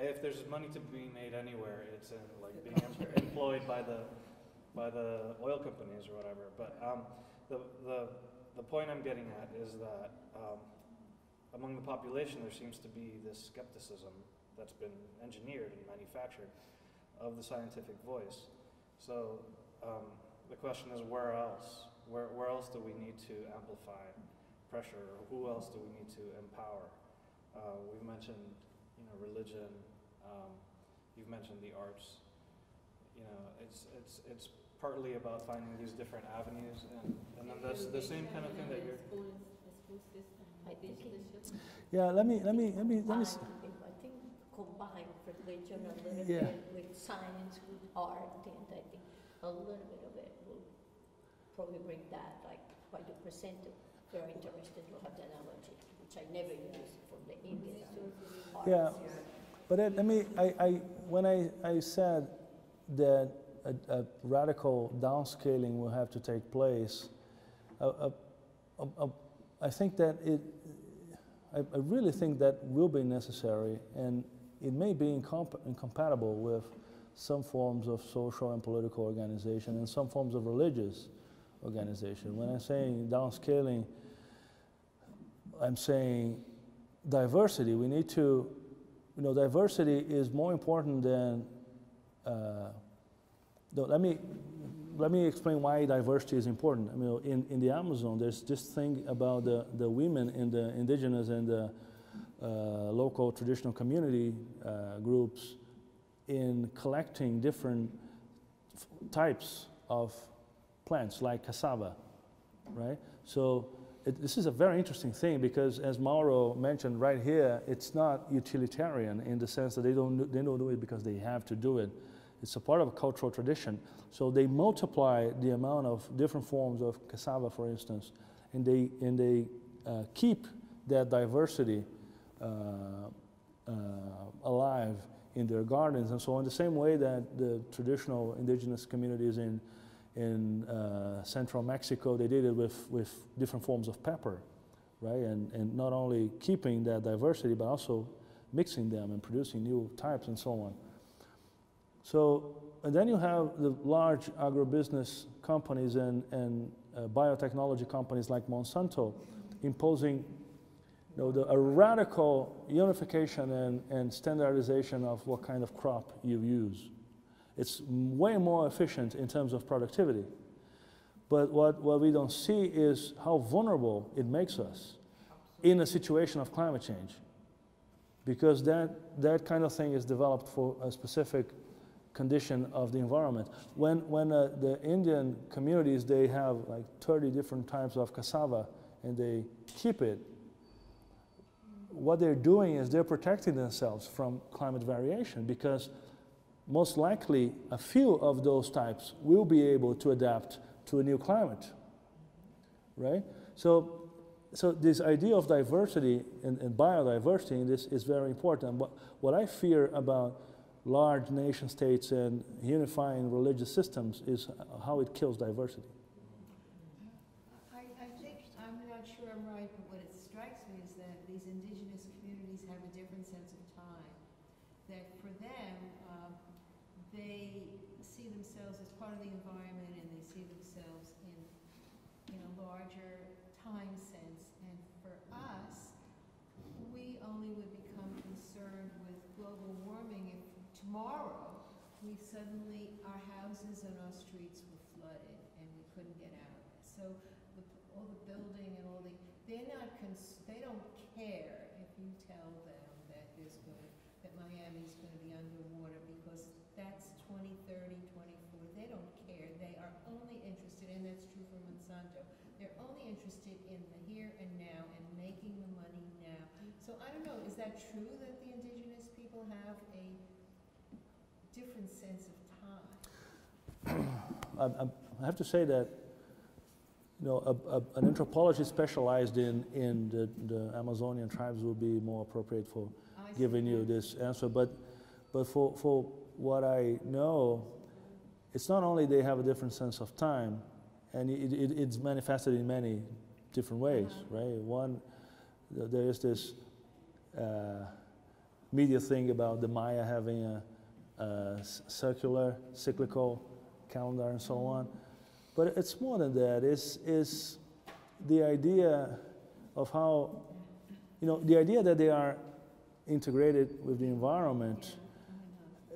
[SPEAKER 1] if there's money to be made anywhere, it's in like being employed by the, by the oil companies or whatever. But um, the, the, the point I'm getting at is that um, among the population, there seems to be this skepticism that's been engineered and manufactured of the scientific voice. So um, the question is, where else? Where, where else do we need to amplify pressure? Or who else do we need to empower? Uh, we've mentioned, you know, religion. Um, you've mentioned the arts. You know, it's it's it's partly about finding these different avenues, and, and then that's the same kind of thing that you're.
[SPEAKER 5] I
[SPEAKER 2] Yeah, let me, let me, let me, let me,
[SPEAKER 5] combine, I think combine religion a little
[SPEAKER 2] Yeah.
[SPEAKER 5] bit with science, with art, and I think a little bit of it will probably bring that, like what you presented, very interesting to have the analogy, which I never used from the Indian art.
[SPEAKER 2] Yeah. But then, let me, I, I, when I, I said that a, a radical downscaling will have to take place, uh, uh, uh, uh, I think that it, I, I really think that will be necessary, and it may be incomp- incompatible with some forms of social and political organization and some forms of religious organization. When I'm saying downscaling, I'm saying diversity. We need to, you know, diversity is more important than. Uh, let me let me explain why diversity is important. I mean, in, in the Amazon, there's this thing about the, the women in the indigenous and the uh, local traditional community uh, groups in collecting different types of plants, like cassava, right? So it, this is a very interesting thing because, as Mauro mentioned right here, it's not utilitarian in the sense that they don't, do- they don't do it because they have to do it. It's a part of a cultural tradition. So they multiply the amount of different forms of cassava, for instance, and they, and they uh, keep that diversity uh, uh, alive in their gardens. And so, in the same way that the traditional indigenous communities in, in uh, central Mexico, they did it with, with different forms of pepper, right? And, and not only keeping that diversity, but also mixing them and producing new types and so on. So, and then you have the large agribusiness companies and, and uh, biotechnology companies like Monsanto imposing you know, the, a radical unification and, and standardization of what kind of crop you use. It's way more efficient in terms of productivity. But what, what we don't see is how vulnerable it makes us in a situation of climate change. Because that, that kind of thing is developed for a specific condition of the environment. When, when uh, the Indian communities, they have like 30 different types of cassava and they keep it, what they're doing is they're protecting themselves from climate variation because most likely a few of those types will be able to adapt to a new climate, right? So, so this idea of diversity and, and biodiversity in this is very important. What, what I fear about large nation states and unifying religious systems is how it kills diversity.
[SPEAKER 7] I, I think, I'm not sure I'm right, but what it strikes me is that these indigenous communities have a different sense of time. That for them, um, they see themselves as part of the environment and they see themselves in, in a larger time sense. And for us, we only would become concerned with global warming if tomorrow we suddenly, our houses and our streets were flooded and we couldn't get out. So the, all the building and all the, they're not, they don't care if you tell them that there's going, that Miami's gonna be underwater because that's 20, 30, 24. They don't care. They are only interested, and that's true for Monsanto. They're only interested in the here and now and making the money now. So I don't know, is that true that the indigenous people have a different sense of time?
[SPEAKER 2] I, I- have to say that, you know, a, a, an anthropologist specialized in, in the, the Amazonian tribes would be more appropriate for
[SPEAKER 7] I see.
[SPEAKER 2] giving you this answer. But, but for, for what I know, it's not only they have a different sense of time, and it, it, it's manifested in many different ways,
[SPEAKER 7] Uh-huh.
[SPEAKER 2] right? One, there is this uh, media thing about the Maya having a circular, cyclical calendar and so on. But it's more than that. It's, it's the idea of how, you know, the idea that they are integrated with the environment.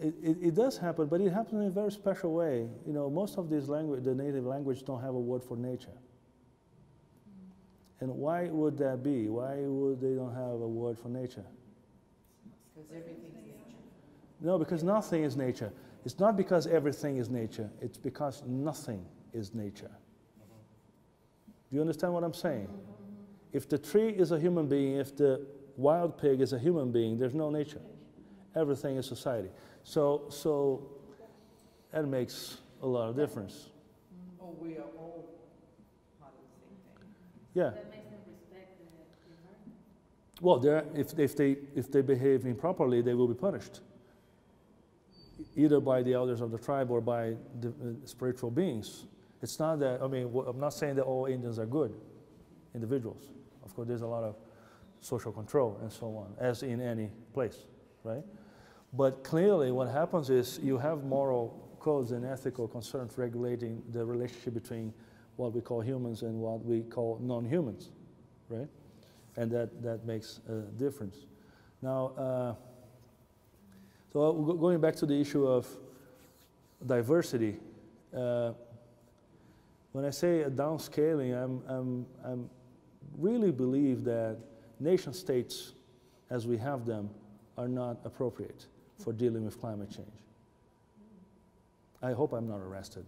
[SPEAKER 2] It, it, it does happen, but it happens in a very special way. You know, most of these language, the native language, don't have a word for nature. And why would that be? Why would they don't have a word for nature?
[SPEAKER 3] Because everything's nature.
[SPEAKER 2] No, because nothing is nature. It's not because everything is nature. It's because nothing is nature. Do you understand what I'm saying? If the tree is a human being, if the wild pig is a human being, there's no nature. Everything is society. So, so that makes a lot of difference.
[SPEAKER 3] Oh, we are all part of the same thing.
[SPEAKER 2] Yeah.
[SPEAKER 8] That makes them respect the, the environment.
[SPEAKER 2] Well, if, if, they, if they behave improperly, they will be punished, either by the elders of the tribe or by the uh, spiritual beings. It's not that, I mean, I'm not saying that all Indians are good individuals. Of course, there's a lot of social control and so on, as in any place, right? But clearly, what happens is you have moral codes and ethical concerns regulating the relationship between what we call humans and what we call non humans, right? and that, that makes a difference. Now, uh, so going back to the issue of diversity, uh, when I say a downscaling, I'm, I'm, I'm really believe that nation states, as we have them, are not appropriate for dealing with climate change. I hope I'm not arrested.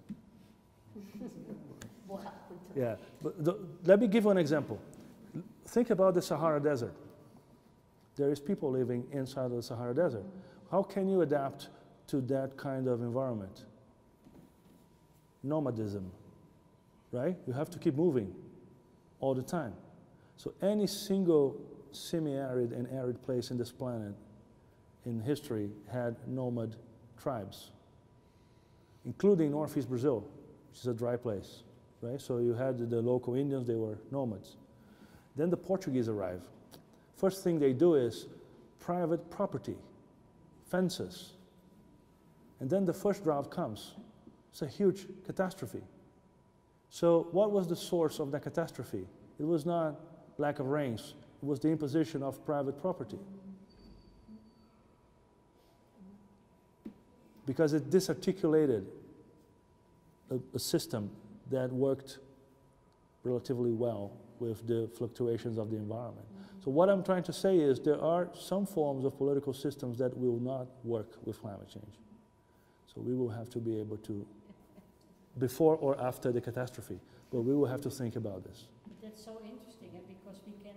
[SPEAKER 2] Yeah, but the, let me give you an example. Think about the Sahara Desert. There is people living inside of the Sahara Desert. How can you adapt to that kind of environment? Nomadism, right? You have to keep moving all the time. So any single semi-arid and arid place in this planet in history had nomad tribes, including northeast Brazil, which is a dry place right? So you had the local Indians, they were nomads. Then the Portuguese arrive. First thing they do is private property, fences. And then the first drought comes. It's a huge catastrophe. So, what was the source of that catastrophe? It was not lack of rains, it was the imposition of private property. Because it disarticulated a, a system that worked relatively well with the fluctuations of the environment. So what I'm trying to say is there are some forms of political systems that will not work with climate change. So we will have to be able to, before or after the catastrophe, but we will have to think about this.
[SPEAKER 4] But that's so interesting, eh, because we can,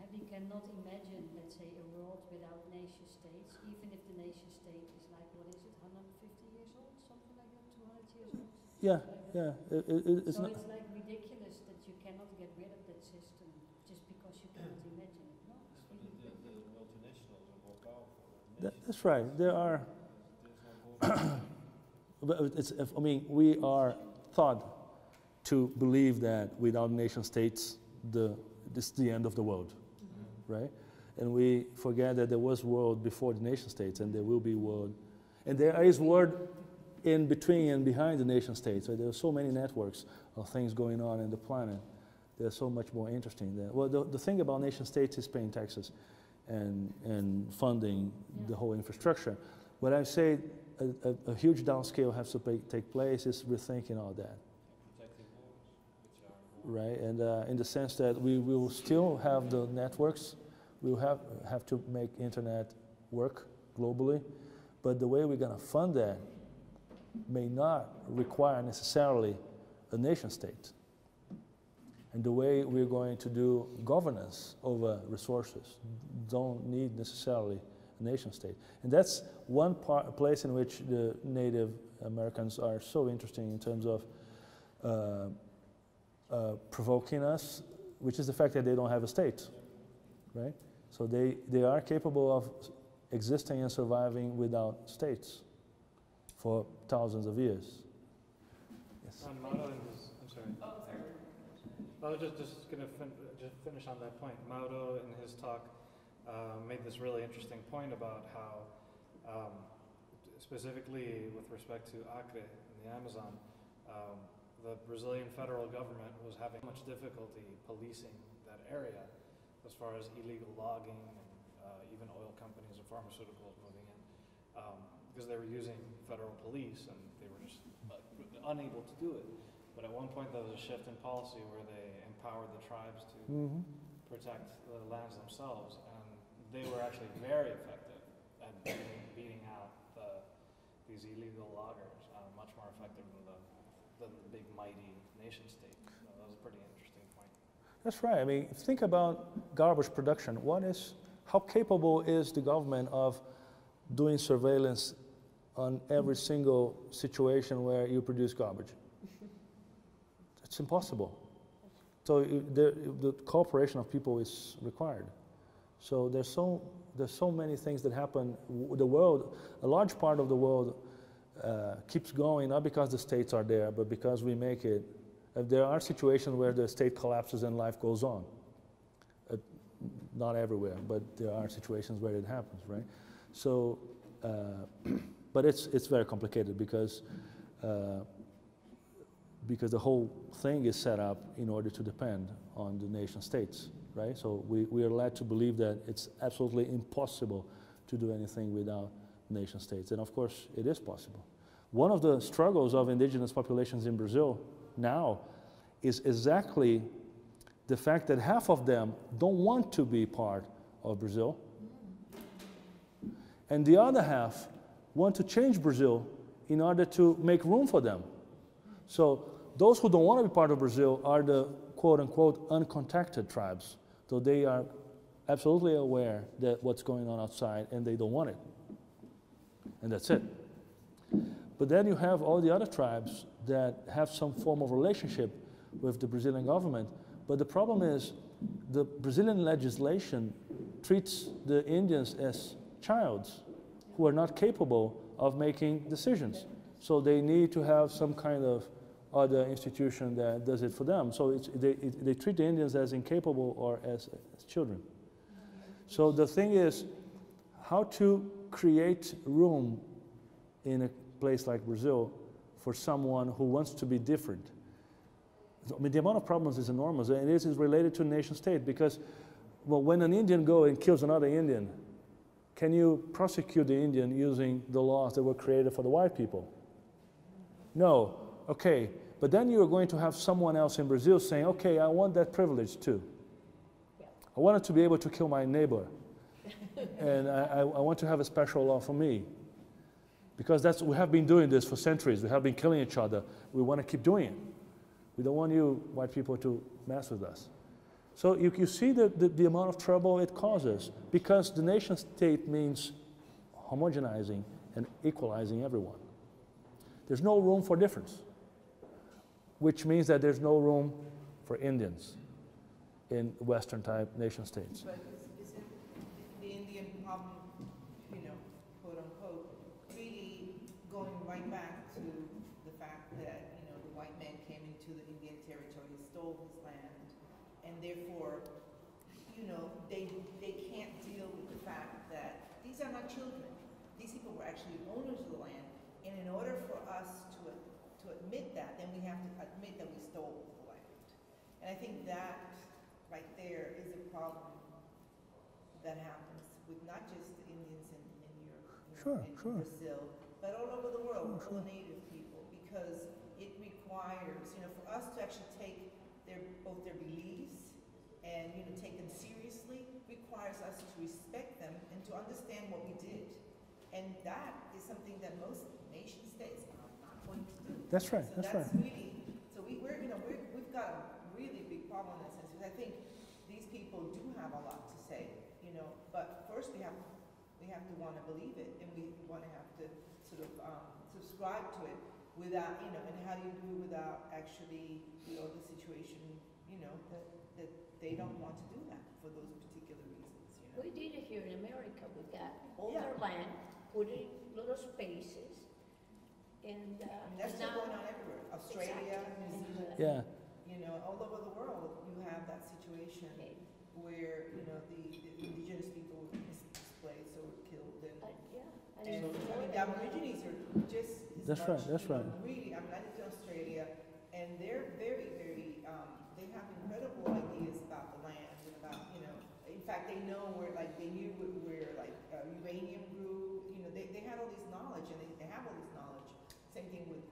[SPEAKER 4] um, we cannot imagine, let's say, a world without nation states, even if the nation state is like, what is it, 150 years old, something like that, 200 years old?
[SPEAKER 2] Yeah, yeah, it, it, it's
[SPEAKER 4] so
[SPEAKER 2] not,
[SPEAKER 4] it's like ridiculous that you cannot get rid of that system just because you cannot imagine it. No, it's really
[SPEAKER 2] that, that's right. There are, I mean, we are taught to believe that without nation states, the, this is the end of the world, right? And we forget that there was world before the nation states, and there will be world, and there is world in between and behind the nation states. Right? There are so many networks of things going on in the planet. They're so much more interesting. Than, well, the, the thing about nation states is paying taxes and, and funding the whole infrastructure. What I say a, a, a huge downscale has to pay, take place, is rethinking all that. Right, and uh, in the sense that we will still have the networks, we will have, have to make internet work globally, but the way we're going to fund that may not require necessarily a nation state. And the way we're going to do governance over resources don't need necessarily a nation state. And that's one part, place in which the Native Americans are so interesting in terms of uh, uh, provoking us, which is the fact that they don't have a state, right? So they, they are capable of existing and surviving without states for thousands of years. Yes.
[SPEAKER 1] On Mauro and his, I'm sorry.
[SPEAKER 9] Oh, sorry.
[SPEAKER 1] I was just, just gonna fin- just finish on that point. Mauro, in his talk
[SPEAKER 10] uh, made this really interesting point about how, um, specifically with respect to Acre in the Amazon, um, the Brazilian federal government was having much difficulty policing that area as far as illegal logging and uh, even oil companies and pharmaceuticals moving in, um, because they were using federal police and they were just uh, unable to do it. But at one point, there was a shift in policy where they empowered the tribes to
[SPEAKER 2] hmm
[SPEAKER 10] protect the lands themselves, and they were actually very effective at beating, beating out the, these illegal loggers, uh, much more effective than the, than the big mighty nation state. So that was a pretty interesting point.
[SPEAKER 2] That's right. I mean, think about garbage production. What is, how capable is the government of doing surveillance on every single situation where you produce garbage? It's impossible. So the, the cooperation of people is required. So there's so there's so many things that happen. The world, a large part of the world, uh, keeps going not because the states are there, but because we make it. Uh, there are situations where the state collapses and life goes on. Uh, not everywhere, but there are situations where it happens, right? So, uh, but it's it's very complicated because. Because the whole thing is set up in order to depend on the nation states, right? So we, we are led to believe that it's absolutely impossible to do anything without nation states. And of course, it is possible. One of the struggles of indigenous populations in Brazil now is exactly the fact that half of them don't want to be part of Brazil, and the other half want to change Brazil in order to make room for them. So those who don't want to be part of Brazil are the quote unquote uncontacted tribes. So they are absolutely aware that what's going on outside and they don't want it. And that's it. But then you have all the other tribes that have some form of relationship with the Brazilian government. But the problem is the Brazilian legislation treats the Indians as childs who are not capable of making decisions. So they need to have some kind of other institution that does it for them. So they, it, they treat the Indians as incapable or as, as children. So the thing is, how to create room in a place like Brazil for someone who wants to be different. I mean, the amount of problems is enormous, and this is related to nation state because, well, when an Indian goes and kills another Indian, can you prosecute the Indian using the laws that were created for the white people? No. Okay. But then you are going to have someone else in Brazil saying, okay, I want that privilege too. I wanted to be able to kill my neighbor. and I, I, I want to have a special law for me. Because that's, we have been doing this for centuries. We have been killing each other. We want to keep doing it. We don't want you, white people, to mess with us. So you, you see the, the, the amount of trouble it causes because the nation state means homogenizing and equalizing everyone. There's no room for difference, which means that there's no room for Indians in Western type nation states.
[SPEAKER 3] But is, is the Indian problem, you know, quote unquote, really going right back to the fact that, you know, the white man came into the Indian territory, stole his land, and therefore, you know, they, they can't deal with the fact that these are not children. These people were actually owners of the land, and in order for us admit that, then we have to admit that we stole the land. And I think that right there is a problem that happens with not just the Indians in, in Europe, know,
[SPEAKER 2] Sure,
[SPEAKER 3] in
[SPEAKER 2] sure.
[SPEAKER 3] Brazil, but all over the world,
[SPEAKER 2] Sure,
[SPEAKER 3] all the native people, because it requires, you know, for us to actually take their, both their beliefs and, you know, take them seriously, requires us to respect them and to understand what we did. And that is something that most nation states are not going to do.
[SPEAKER 2] That's right,
[SPEAKER 3] So
[SPEAKER 2] that's
[SPEAKER 3] that's
[SPEAKER 2] right.
[SPEAKER 3] really, so we, we're, you know, we're, we've got a really big problem in that sense, because I think these people do have a lot to say, you know, but first we have, we have to wanna believe it, and we wanna have to sort of, um, subscribe to it without, you know, and how do you do it without actually, you know, the situation, you know, that, that they don't want to do that for those particular reasons, you know?
[SPEAKER 5] We did it here in America. We got all
[SPEAKER 3] Yeah.
[SPEAKER 5] their land, put it in little spaces, and, uh,
[SPEAKER 3] I mean, that's
[SPEAKER 5] and
[SPEAKER 3] still
[SPEAKER 5] now.
[SPEAKER 3] going on everywhere, Australia,
[SPEAKER 5] Exactly.
[SPEAKER 3] New Zealand.
[SPEAKER 2] Yeah,
[SPEAKER 3] You know, all over the world, you have that situation
[SPEAKER 5] Okay.
[SPEAKER 3] where, you know, the, the indigenous people were displaced or killed and,
[SPEAKER 5] Uh, yeah.
[SPEAKER 3] and,
[SPEAKER 5] it's
[SPEAKER 3] I mean, the
[SPEAKER 5] than
[SPEAKER 3] Aborigines are just as
[SPEAKER 2] That's
[SPEAKER 3] much,
[SPEAKER 2] right, that's
[SPEAKER 3] you know,
[SPEAKER 2] right.
[SPEAKER 3] Really, I mean, I lived in Australia, and they're very, very, um, they have incredible ideas about the land and about, you know, in fact, they know where, like, they knew where, where like, uh, uranium grew, you know, they, they had all this knowledge, and they, they have all this knowledge. Same thing with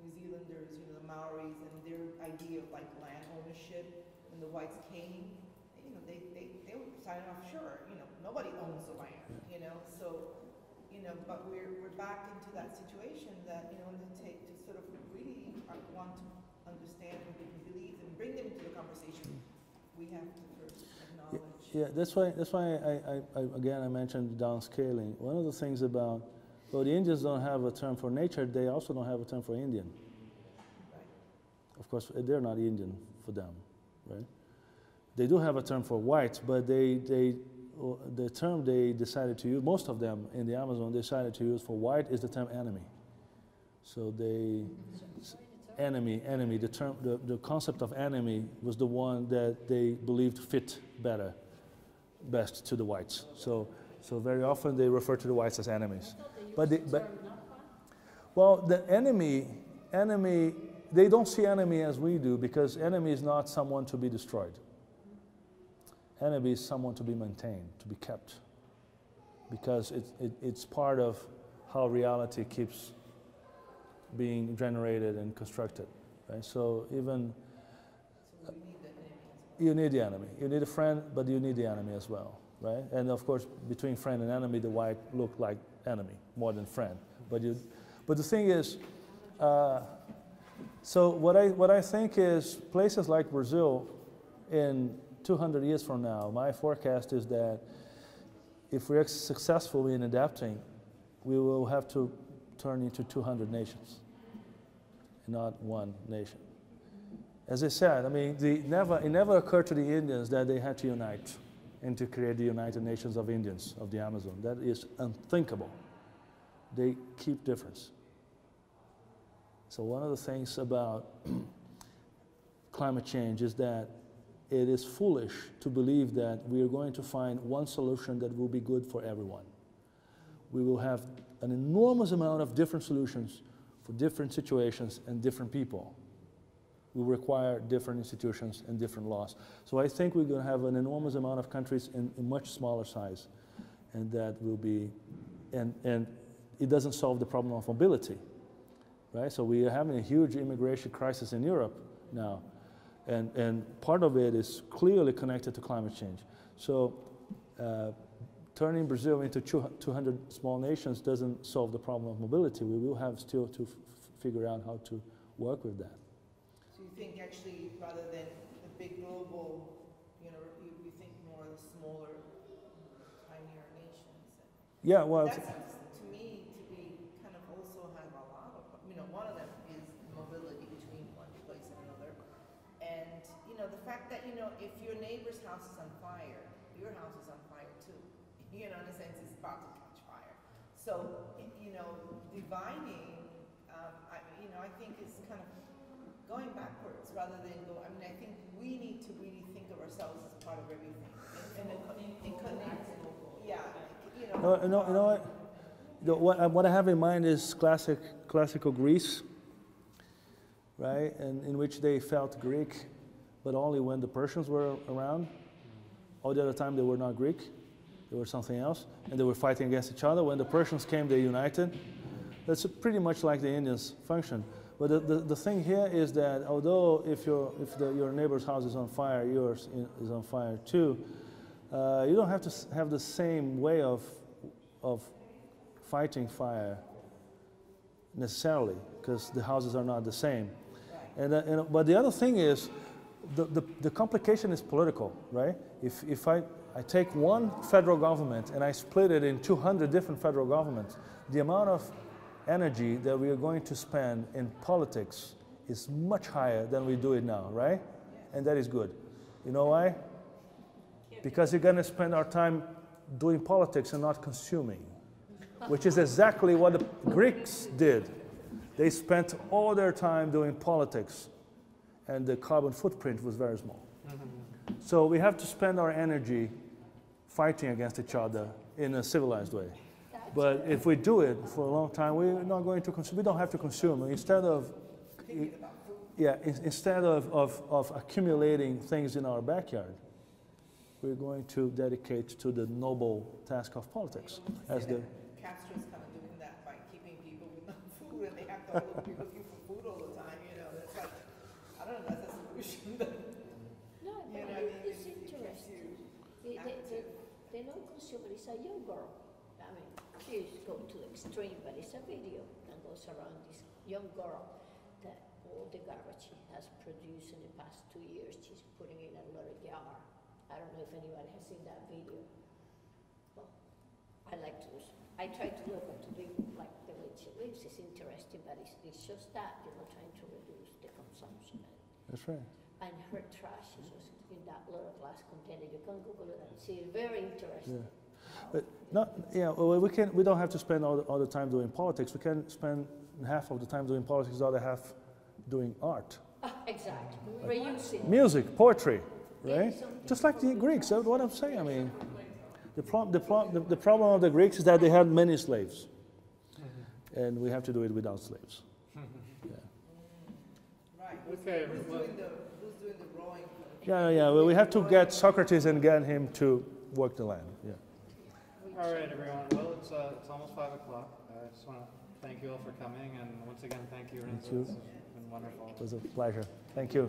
[SPEAKER 3] New Zealanders, you know, the Maoris, and their idea of like land ownership, when the whites came, you know, they, they, they would sign off, sure, you know, nobody owns the land, you know, so, you know, but we're, we're back into that situation that, you know, to take, to sort of really want to understand and believe and bring them into the conversation, we have to first acknowledge.
[SPEAKER 2] Yeah, that's why, that's why I, I, I, again, I mentioned downscaling. One of the things about, well, the Indians don't have a term for nature, they also don't have a term for Indian. Of course, they're not Indian for them, right? They do have a term for white, but they, they, the term they decided to use, most of them in the Amazon decided to use for white is the term enemy. So they, enemy, enemy, the term, the, the concept of enemy was the one that they believed fit better, best to the whites. So, so very often they refer to the whites as enemies. But, the, but well, the enemy, enemy, they don't see enemy as we do because enemy is not someone to be destroyed. Enemy is someone to be maintained, to be kept, because it, it, it's part of how reality keeps being generated and constructed. Right? So even
[SPEAKER 3] So need the enemy as well.
[SPEAKER 2] you need the enemy. You need a friend, but you need the enemy as well, right? And of course, between friend and enemy, the white look like enemy more than friend. But you, but the thing is, uh, so what I what I think is places like Brazil, in 200 years from now, my forecast is that if we're successful in adapting, we will have to turn into 200 nations, not one nation. As I said, I mean, the, never, it never occurred to the Indians that they had to unite and to create the United Nations of Indians of the Amazon. That is unthinkable. They keep difference. So one of the things about climate change is that it is foolish to believe that we are going to find one solution that will be good for everyone. We will have an enormous amount of different solutions for different situations and different people will require different institutions and different laws. So I think we're going to have an enormous amount of countries in, in much smaller size, and that will be, and, and it doesn't solve the problem of mobility, right? So we are having a huge immigration crisis in Europe now, and, and part of it is clearly connected to climate change. So uh, turning Brazil into 200 small nations doesn't solve the problem of mobility. We will have still to figure out how to work with that.
[SPEAKER 3] So you think actually, rather than the big global, you know, you, you think more of the smaller, tinier nations?
[SPEAKER 2] Yeah, well,
[SPEAKER 3] That seems to me to be kind of also have a lot of, you know, one of them is mobility between one place and another. And, you know, the fact that, you know, if your neighbor's house is on fire, your house is on fire too. You know, in a sense, it's about to catch fire. So, you know, dividing, um, I, you know, I think is kind of going backwards rather than go, I mean, I think we need to really think of ourselves as part of everything. And, and, and, and connect, yeah, you know.
[SPEAKER 2] No, you know, you know what? The, what, I- what I have in mind is classic, classical Greece, right? And in which they felt Greek, but only when the Persians were around. All the other time they were not Greek, they were something else, and they were fighting against each other. When the Persians came, they united. That's pretty much like the Indians function. But the, the, the thing here is that although if, your if the, your neighbor's house is on fire, yours is on fire too, uh, you don't have to have the same way of, of fighting fire necessarily, because the houses are not the same. And, uh, and, but the other thing is, the, the, the complication is political, right? If, if I, I take one federal government and I split it in 200 different federal governments, the amount of energy that we are going to spend in politics is much higher than we do it now, right? And that is good. You know why? Because you're going to spend our time doing politics and not consuming, which is exactly what the Greeks did. They spent all their time doing politics, and the carbon footprint was very small. Mm-hmm. So we have to spend our energy fighting against each other in a civilized way.
[SPEAKER 5] That's
[SPEAKER 2] But if we do it for a long time, we're not going to consume. We don't have to consume. Instead of, yeah, in- instead of, of, of accumulating things in our backyard, we're going to dedicate to the noble task of politics. As the
[SPEAKER 3] Castro's kind of doing that by keeping people with no food, and they have to all be looking for food all the time, you know, it's like, I don't know, that's a solution, but,
[SPEAKER 5] No,
[SPEAKER 3] you know,
[SPEAKER 5] but
[SPEAKER 3] I
[SPEAKER 5] it-
[SPEAKER 3] mean,
[SPEAKER 5] it's
[SPEAKER 3] it keeps
[SPEAKER 5] interesting.
[SPEAKER 3] you
[SPEAKER 5] The, the, the,
[SPEAKER 3] active.
[SPEAKER 5] the non-consumer is a young girl. I mean, she's going to the extreme, but it's a video that goes around this young girl that all the garbage she has produced in the past two years, she's putting in a little jar. I don't know if anybody has seen that video. Well, I like to, I try to look at to live like the way she lives. It's interesting, but it's, it's just that, you know, trying to reduce the consumption.
[SPEAKER 2] That's right.
[SPEAKER 5] And her trash is just in that little glass container. You can Google it and see it. Very interesting.
[SPEAKER 2] But Uh, not, yeah, well, we can, we don't have to spend all the, all the time doing politics. We can spend half of the time doing politics, the other half doing art.
[SPEAKER 5] Exactly. Reusing.
[SPEAKER 2] Music, poetry, right? Just like the Greeks, that's what I'm saying. I mean, the, prob- the, prob- the, the problem of the Greeks is that they had many slaves. Mm-hmm. And we have to do it without slaves. Yeah.
[SPEAKER 3] Right, who's,
[SPEAKER 10] Okay,
[SPEAKER 3] who's doing the, who's doing the rowing
[SPEAKER 2] Yeah, yeah, well, we have to get Socrates and get him to work the land. Yeah.
[SPEAKER 10] All right, everyone. Well, it's, uh, it's almost five o'clock. I just want to thank you all for coming, and once again, thank you, Renzo.
[SPEAKER 2] you.
[SPEAKER 10] Has been wonderful.
[SPEAKER 2] It was a pleasure. Thank you.